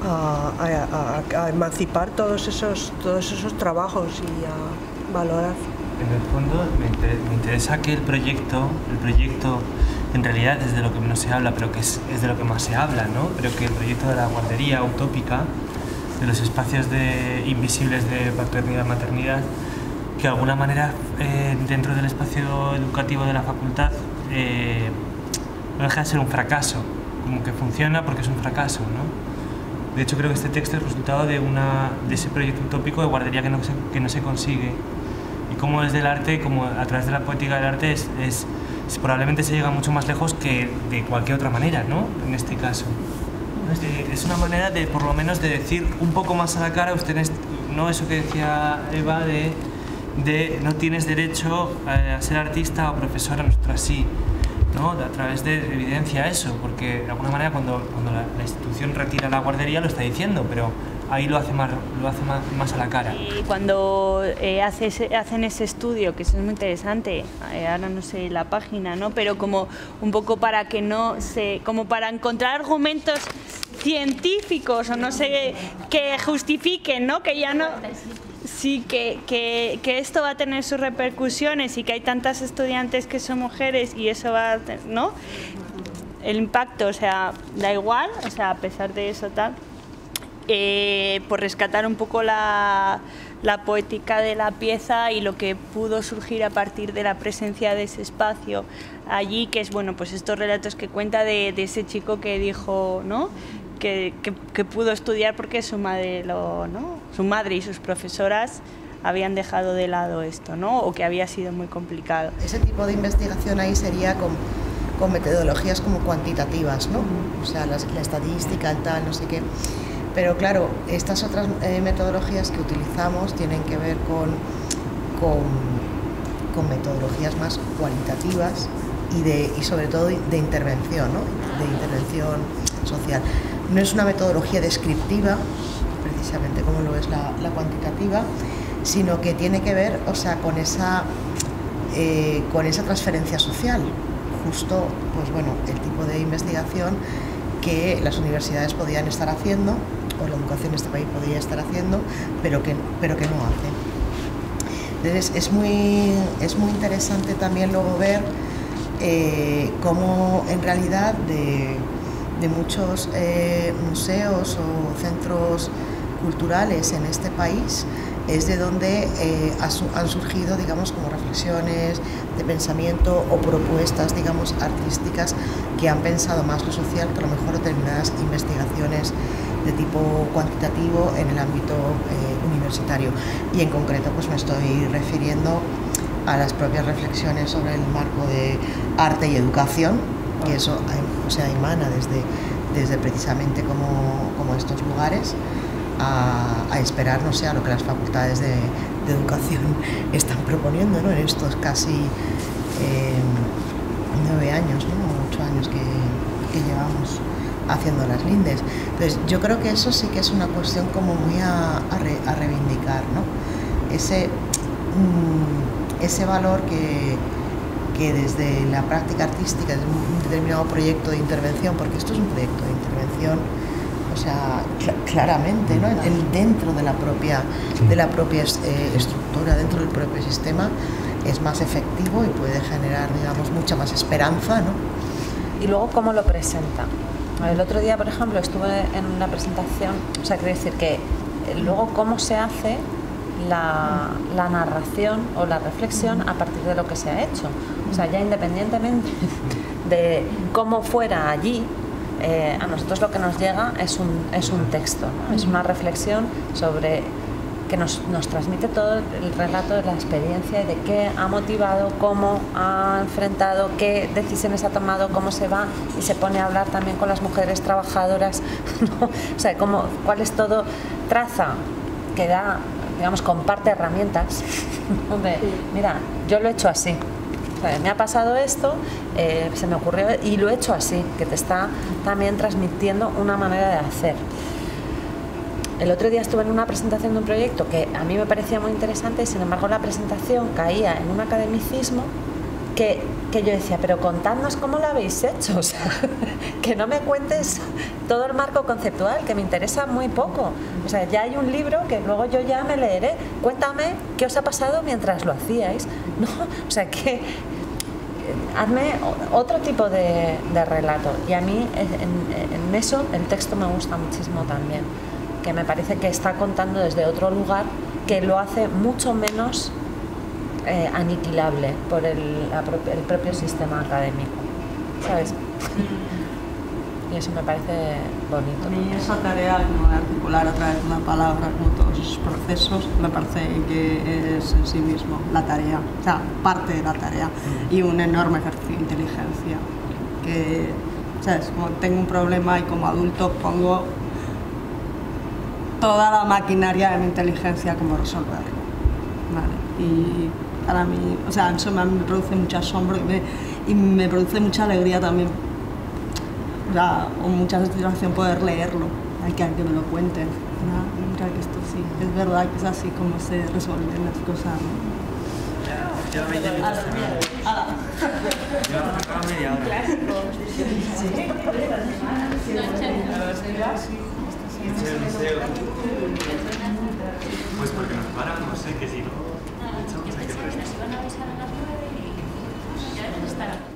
a, emancipar todos esos, todos esos trabajos y a valorar. En el fondo me, interesa que el proyecto, el proyecto en realidad es de lo que menos se habla, pero que es, es de lo que más se habla, ¿no? Pero que el proyecto de la guardería utópica, de los espacios de, invisibles de paternidad-maternidad, que de alguna manera eh, dentro del espacio educativo de la facultad eh, no deja de ser un fracaso, como que funciona porque es un fracaso. ¿no? De hecho creo que este texto es resultado de, una, de ese proyecto utópico de guardería que no se, que no se consigue y cómo desde el arte, como a través de la poética del arte, es, probablemente se llega mucho más lejos que de cualquier otra manera, ¿no? En este caso. Es una manera de, por lo menos, de decir un poco más a la cara, usted no eso que decía Eva de, de no tienes derecho a ser artista o profesora, nosotras sí. ¿no? a través de evidencia eso, porque de alguna manera cuando, cuando la, institución retira la guardería lo está diciendo, pero ahí lo hace más, lo hace más, a la cara. Y cuando eh, hacen ese estudio, que eso es muy interesante, eh, ahora no sé la página, ¿no? pero como un poco para que no se, como para encontrar argumentos científicos o no sé, que justifiquen, ¿no? que ya no sí que, que, que, esto va a tener sus repercusiones y que hay tantas estudiantes que son mujeres y eso va a tener, ¿no? El impacto, o sea, da igual, o sea, a pesar de eso tal, eh, por rescatar un poco la, la poética de la pieza y lo que pudo surgir a partir de la presencia de ese espacio allí, que es bueno, pues estos relatos que cuenta de, de ese chico que dijo, ¿no? Que, pudo estudiar porque su madre, lo, ¿no? su madre y sus profesoras habían dejado de lado esto, ¿no? o que había sido muy complicado. Ese tipo de investigación ahí sería con, con metodologías como cuantitativas, ¿no? o sea, la, estadística, el tal, no sé qué. Pero claro, estas otras eh, metodologías que utilizamos tienen que ver con, con, con metodologías más cualitativas y, de, y sobre todo de intervención, ¿no? de intervención social no es una metodología descriptiva, precisamente como lo es la, cuantitativa, sino que tiene que ver o sea, con, esa, eh, con esa transferencia social, justo pues bueno, el tipo de investigación que las universidades podían estar haciendo, o la educación en este país podría estar haciendo, pero que, pero que no hace. Entonces es muy, es muy interesante también luego ver eh, cómo en realidad de muchos eh, museos o centros culturales en este país es de donde eh, han surgido, digamos, como reflexiones de pensamiento o propuestas, digamos, artísticas que han pensado más lo social que a lo mejor determinadas investigaciones de tipo cuantitativo en el ámbito eh, universitario. Y en concreto, pues me estoy refiriendo a las propias reflexiones sobre el marco de arte y educación, que eso sea, emana desde, desde precisamente como, como estos lugares a, a, esperar, no sé, a lo que las facultades de, educación están proponiendo ¿no? en estos casi eh, nueve años, ¿no? ocho años que, que, llevamos haciendo las lindes. Entonces, yo creo que eso sí que es una cuestión como muy a, a, reivindicar, ¿no? Ese, mm, ese valor que, que desde la práctica artística, desde un determinado proyecto de intervención, porque esto es un proyecto de intervención, o sea, claramente, ¿no? dentro de la propia, de la propia eh, estructura, dentro del propio sistema, es más efectivo y puede generar, digamos, mucha más esperanza, ¿no? Y luego, ¿cómo lo presenta? El otro día, por ejemplo, estuve en una presentación, o sea, quiere decir que eh, luego cómo se hace la, la, narración o la reflexión a partir de lo que se ha hecho. O sea, ya independientemente de cómo fuera allí, eh, a nosotros lo que nos llega es un, es un texto, es una reflexión sobre que nos, nos, transmite todo el relato de la experiencia y de qué ha motivado, cómo ha enfrentado, qué decisiones ha tomado, cómo se va y se pone a hablar también con las mujeres trabajadoras, o sea, cómo, cuál es todo, traza que da digamos, comparte herramientas. mira, yo lo he hecho así. Me ha pasado esto, eh, se me ocurrió y lo he hecho así, que te está también transmitiendo una manera de hacer. El otro día estuve en una presentación de un proyecto que a mí me parecía muy interesante y sin embargo la presentación caía en un academicismo que, que, yo decía, pero contadnos cómo lo habéis hecho, o sea, que no me cuentes todo el marco conceptual, que me interesa muy poco. O sea, ya hay un libro que luego yo ya me leeré. Cuéntame qué os ha pasado mientras lo hacíais. ¿no? O sea, eh, hazme otro tipo de, relato. Y a mí en, eso el texto me gusta muchísimo también, que me parece que está contando desde otro lugar que lo hace mucho menos eh, aniquilable por el, el, propio sistema académico, ¿sabes? Y eso me parece bonito. A mí esa tarea como de articular a través de una palabra, como todos esos procesos, me parece que es en sí mismo la tarea, o sea, parte de la tarea y un enorme ejercicio de inteligencia que ¿sabes? Como tengo un problema y como adulto pongo toda la maquinaria de mi inteligencia como resolverlo. ¿vale? Y para mí, o sea, eso me, me produce mucho asombro y me, y me produce mucha alegría también, o sea, o mucha satisfacción poder leerlo, hay que alguien me lo cuente. ¿no? Mira que esto sí, es verdad que es así como se resuelven las cosas. ¿no? Pues porque nos paran, no sé qué si no. De hecho, pues hay que Nos